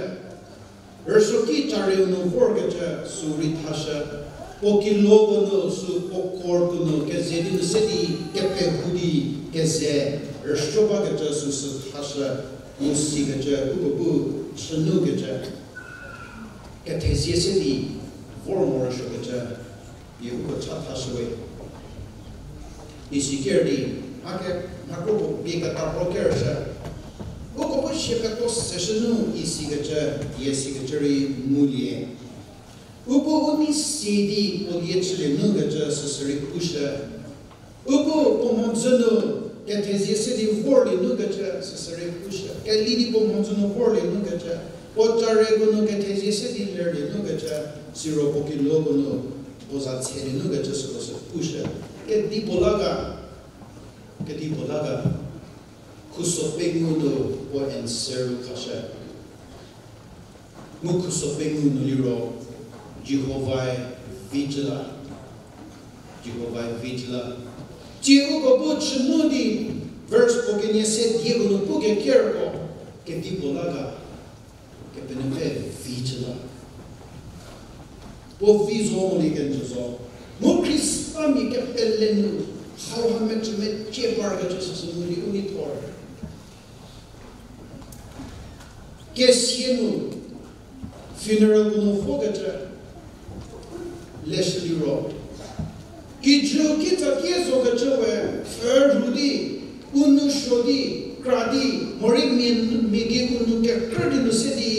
versoki charre kunu forge che suri tasha poki logo no su pokor kunu ke ze in the city ke pekudi ke ze er sho ba ke che su su ta sha mu si bu bu shi nu ke che ke te di for more sho yu ko cha ta sha we ni si di ha ke ha ko ko bi ka ta pro ke sha ko ko ko shi ka to se shi nu i si ke che ye si ke che ri mu li upo uni si di o ye le nu ke che se se ri ku sha upo po mo zeno ke te zie se di for li nu ke che se se ri ku sha ke li di po mo zeno for li nu ke che o cha re go nu ke te zie se di le li nu ke di po la ga ke di po la ga kuso penguno o en seru kasha mu kuso penguno liro Jehovah vigila. Jehovah vigila Dio ko bu chnu di verse po ke ne se Diego no po ke kerko ke di polaga ke peneve vigila o viso mo li ken jozo mo kris ami ke pelenu how ha met met che barga jozo mo li unitor che sienu funeral no fogata leslie ro कि जो कि तकिए सो गचो वे फर रुदी उन्नु शोदी क्रादी होरिक मिन मिगे उन्नु के क्रड नु सेदी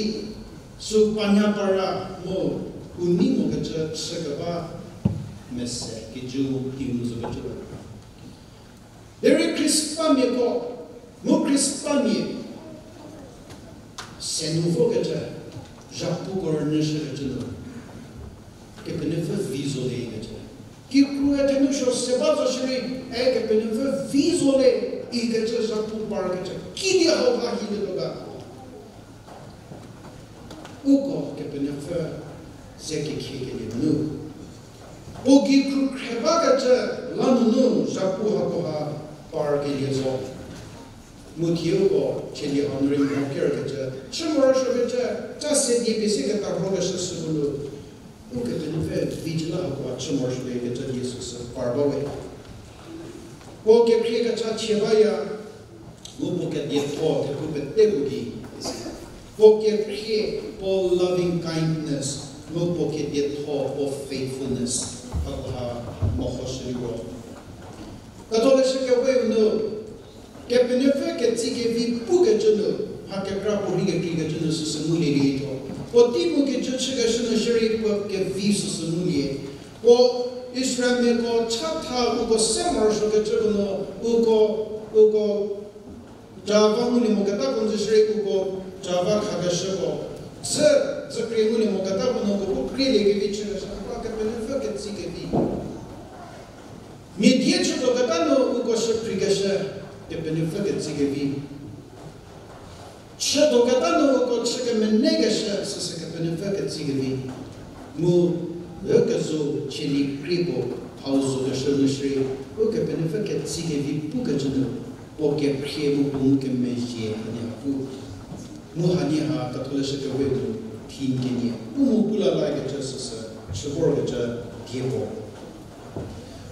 सु पान्या परा मो उन्नी मो गचो सगबा मेसे कि जो कि उन्नु सो गचो वे देरे क्रिस्पा मे को मो क्रिस्पा मे से नुवो गचो जापू कोरने शे गचो नो के पने फे विजो रे गचो ki kruya tenu sho seba zo shiri e ke peni ve vizo le i ge che sa pu par ge ki dia ho ga hi de ga u go ke peni fe se ke ki ke ni nu o ki kru kreba ge che la nu nu sa pu ha ko ha par ge ye zo mu ki u go che ni han ri ma ke ge che se di se ke u ke te ve vigila ko chimor sho ke cha yesus par ba we o ke pri ke cha che ba ya u po ke di po te ku pe te ku gi o ke pri po loving kindness u po ke di po po faithfulness. Ha mo ho shi ro ka to le shi ke we no che per ne fe che ti che vi puga giorno hakebra porriga kiga tudo se semulhe lito. O tipo que tu chega se no sheri kwa ke viso semulhe. O Israel me ko chata uko semar so ke tu no uko uko Java muli mokata kunze sheri uko Java khagashego. Tse tse kri muli mokata kuno ko krili ke vichira sa kwa ke bene foket siketi. Медьечето катано уко се пригаше, те бенефекет сега ви. shadokatano ko tsaka menega sha sasaka benefaka tsigini mu ökazo chini kribo pauzo gashana shri öka benefaka tsigini puka jino oke phemu bunke meje ne ku mu hani ha katola shaka wedo tinke ni mu pula la ga jasa sa shibor ga ja gebo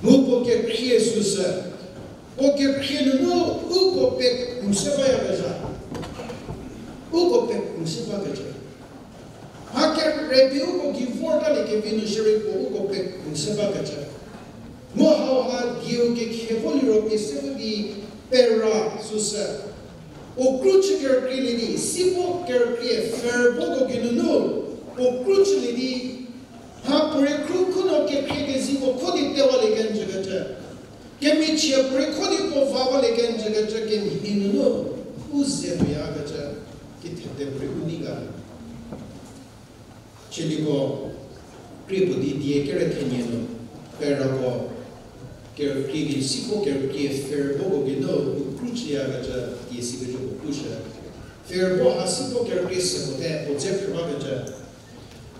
mu poke khiesu sa oke khiesu no uko pek musaba ya ga ukopekumsipa petra. Hake rebi uko givorta le kevinu shirik ko ukopekumsipa petra. Mo hau ha giu ke kevoli roke sifu di pera susa. O kruchu ker krile di sipo ker krie ferbo ko ginunu. O kruchu le di krukuno ke krile zipo kodi tewa le genjagata. Kemi chia pure kodi po vava le genjagata kem hinunu. Uzebu yagata. kitting de preuniga chiligo kripo di die kere tenyeno perago kere kigi siko kere kie ferbogo gido ukruchia gaja die siko jo kusha ferbo asiko kere kie sabote poze pirma gaja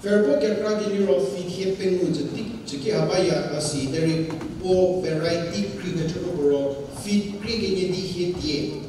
ferbo kere kragi niro fikhe pengu jati jiki habaya asi deri po variety kriga chukoboro fit krigi nye di hie die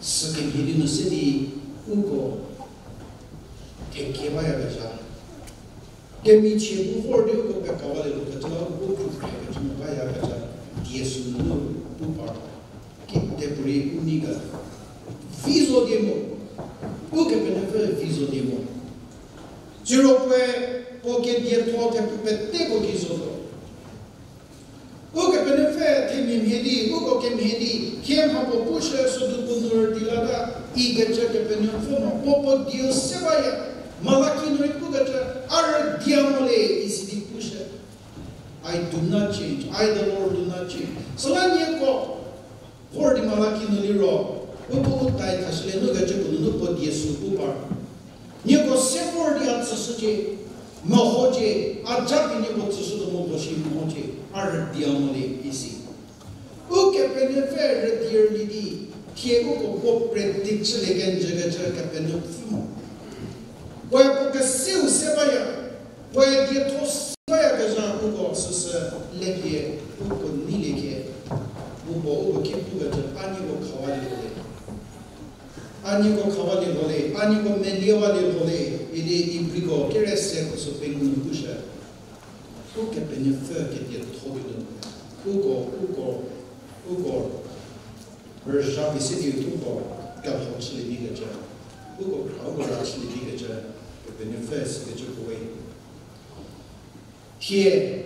sake hiri no sidi uko te keba ya gaja ke mi che bu for de uko ka kawale lo gaja uko ku ka gaja ba ya gaja die su no bu par ke te puri uniga viso de mo uko pe fe viso de mo Zero pue po ke die to te pe te ko ki so Uke pene fe mhedi, uko ke mhedi, kiem hapo pushe so du punur dilada, i ke pene popo dio sebaya, malaki no iku gacha, ar diamole isi di pushe. I do not change, I the Lord do not change. Salan ye ko, for di malaki no liro, upo utai tashle no gacha kunu no po dia su upar. Ko sefor di atsa suje, mahoje, ajabi nye ko tsu do mo boshi. ardiamoli Uke penne ferre dirli di tiego ko kopre dikchele genje ge chalka penne fumo. Waya poka seu sebaya, waya dia tos sebaya ge jan uko sus lekye, uko ni lekye, uko uko kipu ge jan ani ko kawali gole. Ani ko kawali gole, ani ko mendiya wali gole, ili ibriko kere se ko so un nubusha. 都给别人分给别人，托着的。不过，不过，不过，而咱们自己有个干活吃的这个家，不过不好干活吃的这个家，给别人分是给这个喂。天，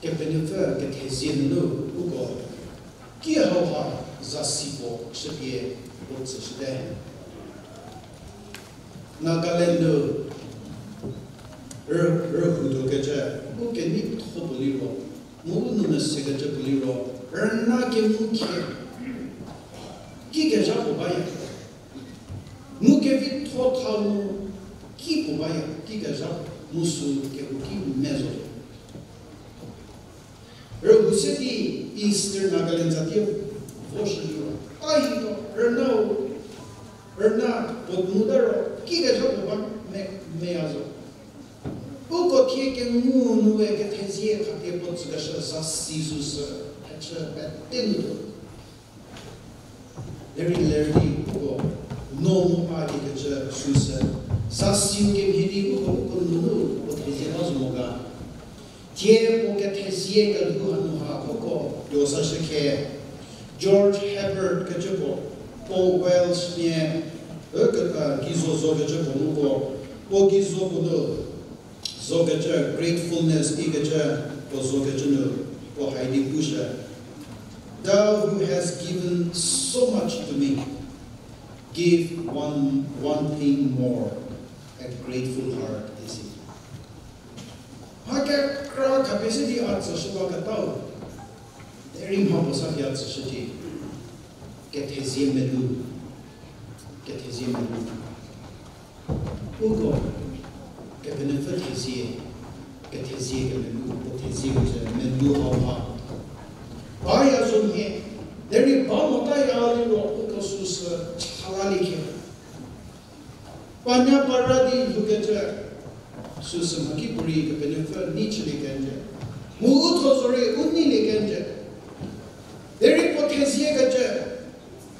给别人分，给别人羡慕，不过，谁好话？咱希望，谁不自知的？那可难倒。rākhudu muke ni tō puliro, mūgu nūna sīka ca puliro, rāna ke muke, ki ke ca pubaya, muke vi tō tālu, ki pubaya, ki ke ca musu ke uki mezo. Rākhu seti Eastern Nagaland zatiyo, vōshiro, ahito, rāna, rāna, bōtmuda, ke ngu nu e ke tezie ka te po tsuga sha sa sisu sa ha cha pa tenu. Do very rarely uko no mo pa ke ke cha su sa sa siu ke hidi uko uko nu po tezie ma zo ga tie po ke tezie ka du ha nu ha uko yo sa sha ke George Herbert ke cha po Paul Wells ne uko gizo zo ke cha po nu ko gizo po no zogaja gratefulness igaja o zogajanu o haidi busha thou who has given so much to me give one, one thing more, a grateful heart is it. Hake kra capacity at sa shiba ka tau. Deri ma bo sa كبنا فرق زيه كتهزيه كملوك كتهزيه ملوها وها يا زمهي دري بام طاي على الوقت كسوس حلالي كه وأنا برا دي يوكتا سوس مكي بري كبنا فرق نيتش لكنجا موت وزوري أدني لكنجا دري بتهزيه كنجا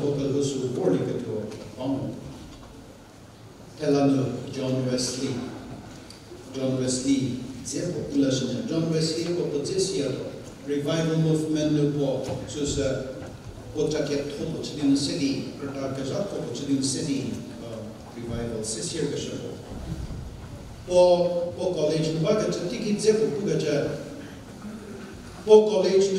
bokal husu bordi kato amu. Telano John Wesley. John Wesley, zepo ilashnya. John Wesley ko potensia to revival movement no po susa po chaket to po chidin city kata kaza ko po chidin city uh, revival sisir ka shabo. Po po college no baga tiki zepo puga ja po college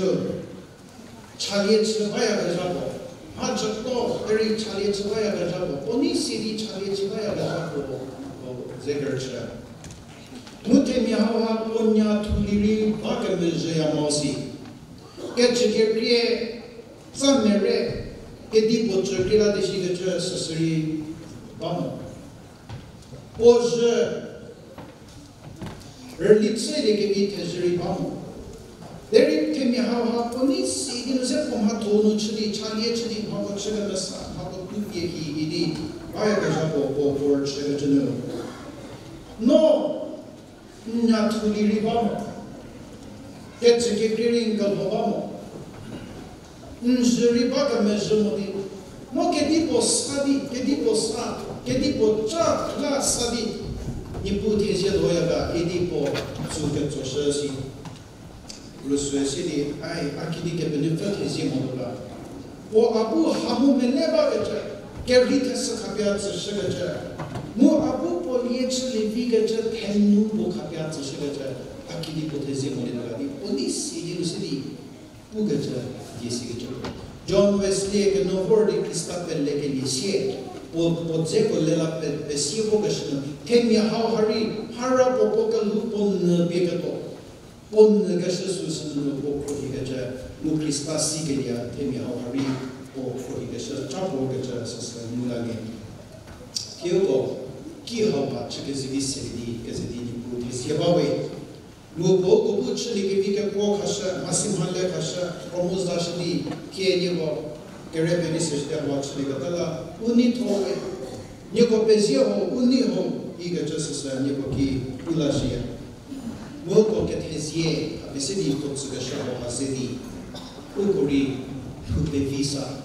차리에 치가야 가자고 하적도 그리 차리에 치가야 가자고 본이 시리 차리에 치가야 가자고 제거쳐 무테미 하와 본냐 둘리리 바가메제야 모시 깨치게리에 쌈메레 깨디 보처기라 되시게 서서리 바모 오즈 르리츠에게 비테즈리 바모 내림템이 하하보니 시디누세 봄하 도누치디 찬예치디 하고 치가면서 하고 눈얘기이니 와야가자 보고 볼 치가주는 너 나투리리 바모 대체게 그린가 바모 음즈리 바가 메즈모디 뭐 게디보 사디 게디보 사 게디보 짜 클라사디 니부티제 로야가 이디보 주게 조셔시 Resulesi'ni ay akidike benefet hizim olurlar. O abu hamu meneva ece, gerite sıkabiyatı ja mu abu poliyeci levi gece tennu bu kabiyatı şıgece, akidi potezim di Oni sihir usidi bu gece yesi ja John Wesley ke no word ki sta per le ke lisiye, po potze ko lela pe siye ga gashna, tem ya hau hari, harra po pokalu po nbeke to. onnegaşı süsünü o kohigaca mukris klasik ediya temi avhari o kohigaca çapo gaca sasla mulage. Kiyoto ki hava çıkı zili sevdi gazedi bu biz yabawe. Bu bu kubu çili gibi ke ko kaşa masim halle kaşa promuz daşli ki ne bu kere beni seçti hava çili gatala uni towe. Niko peziyo uni hom igaca sasla niko ki ulaşıyor. Moko ket hezie, a sedi tot se gashabo a sedi, ukori kutle visa,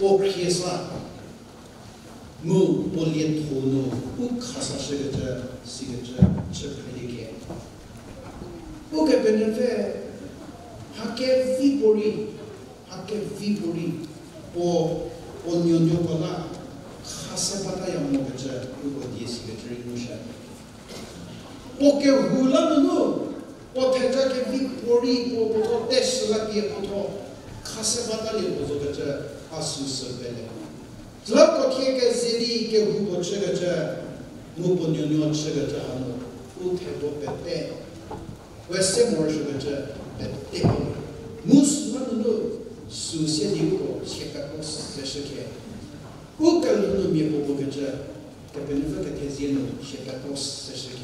o kiesa, mu bolien tono, u kasa shigata, sigata, chapelike. Uke benefe, hake vibori, hake vibori, o onyonyo kola, kasa bata yang mo gacha, uko die sigata rinusha. 我给胡了么呢？我太太给你玻璃玻璃我带湿了点不脱，可是把那里我做个这阿叔失败了。只要我天给这里给胡我吃个这，我不牛牛吃个这阿奴，我太多白带，我什么时候这白带？我什么么呢？熟悉的我，现在公司在十天，我跟你们面部部个这，给别人发个点钱了，现在公司在十天。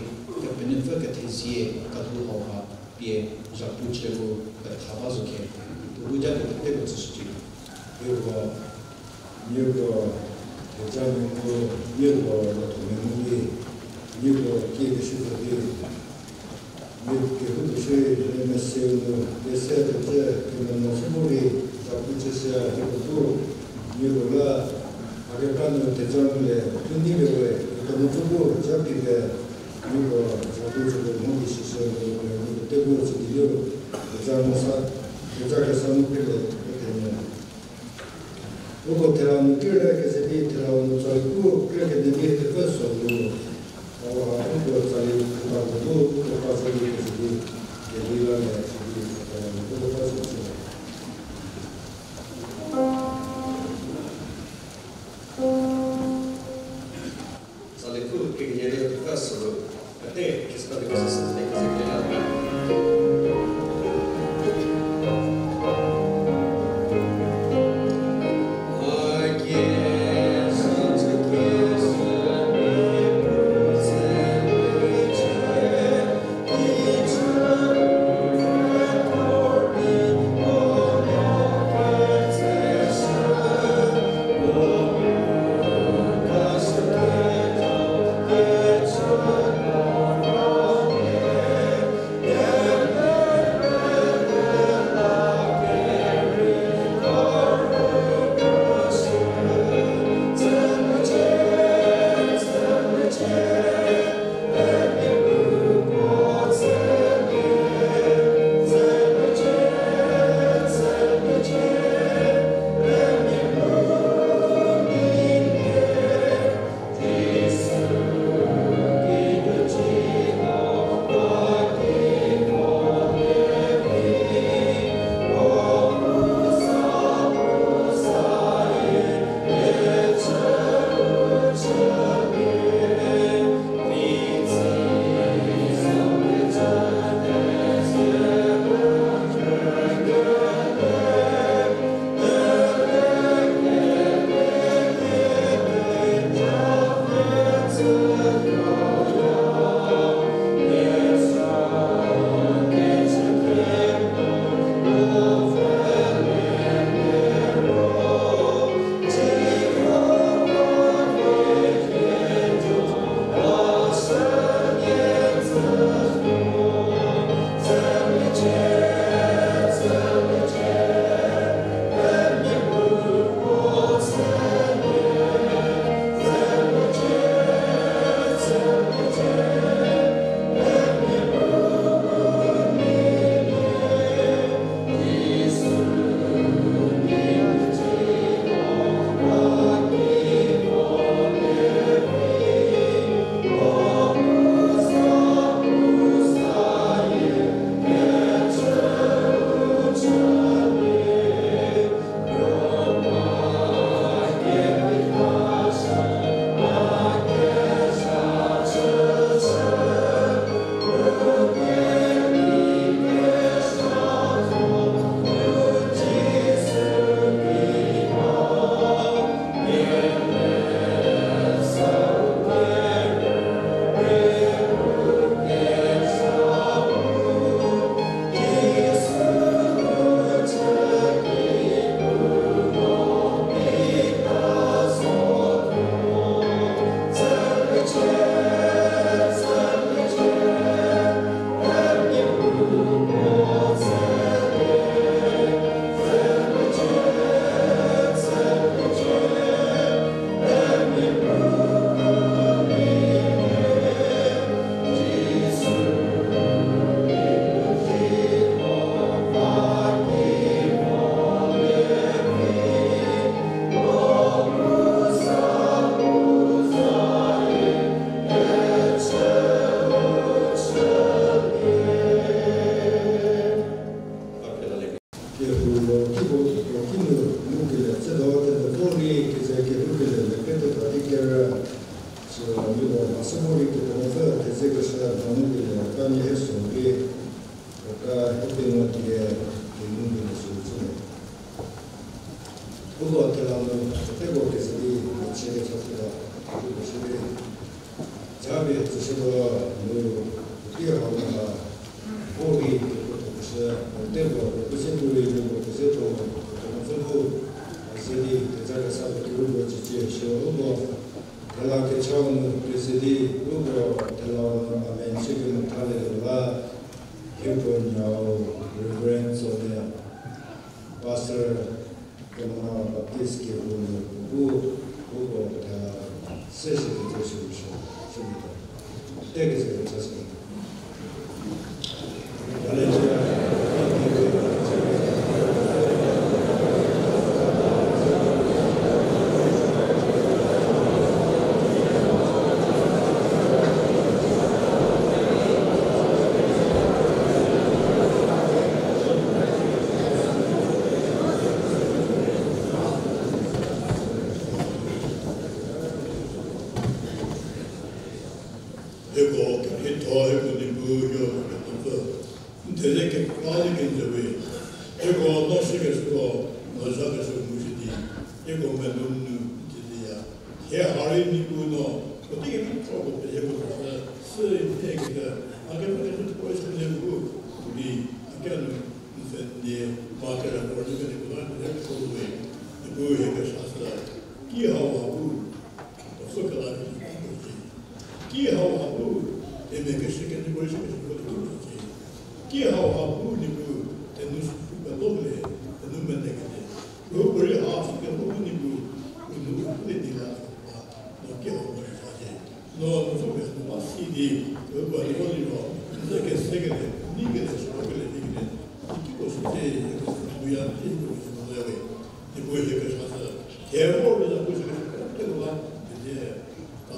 penen fe ket heziye kadu hoha pie ja pu che go ket habazu ke buja ket pego tsushchi yugo yugo 대장님도 유엔도 동맹국이 유엔도 기획시설이 유엔도 도시에 세우는 대세대 그런 소모리 잡부치세야 그것도 유엔도가 아래까는 대장님의 흔히 배우에 그것도 잡히게 Мило згодиться домовище, що ти було це діло, зараз саме пиле. Луко терам кюля, кезебі терам цайку, кюля не бігти весо, а луко цайку, а луко цайку, а луко цайку,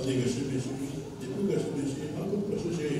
Adını göstermesi, dipin göstermesi, hakkı prosesi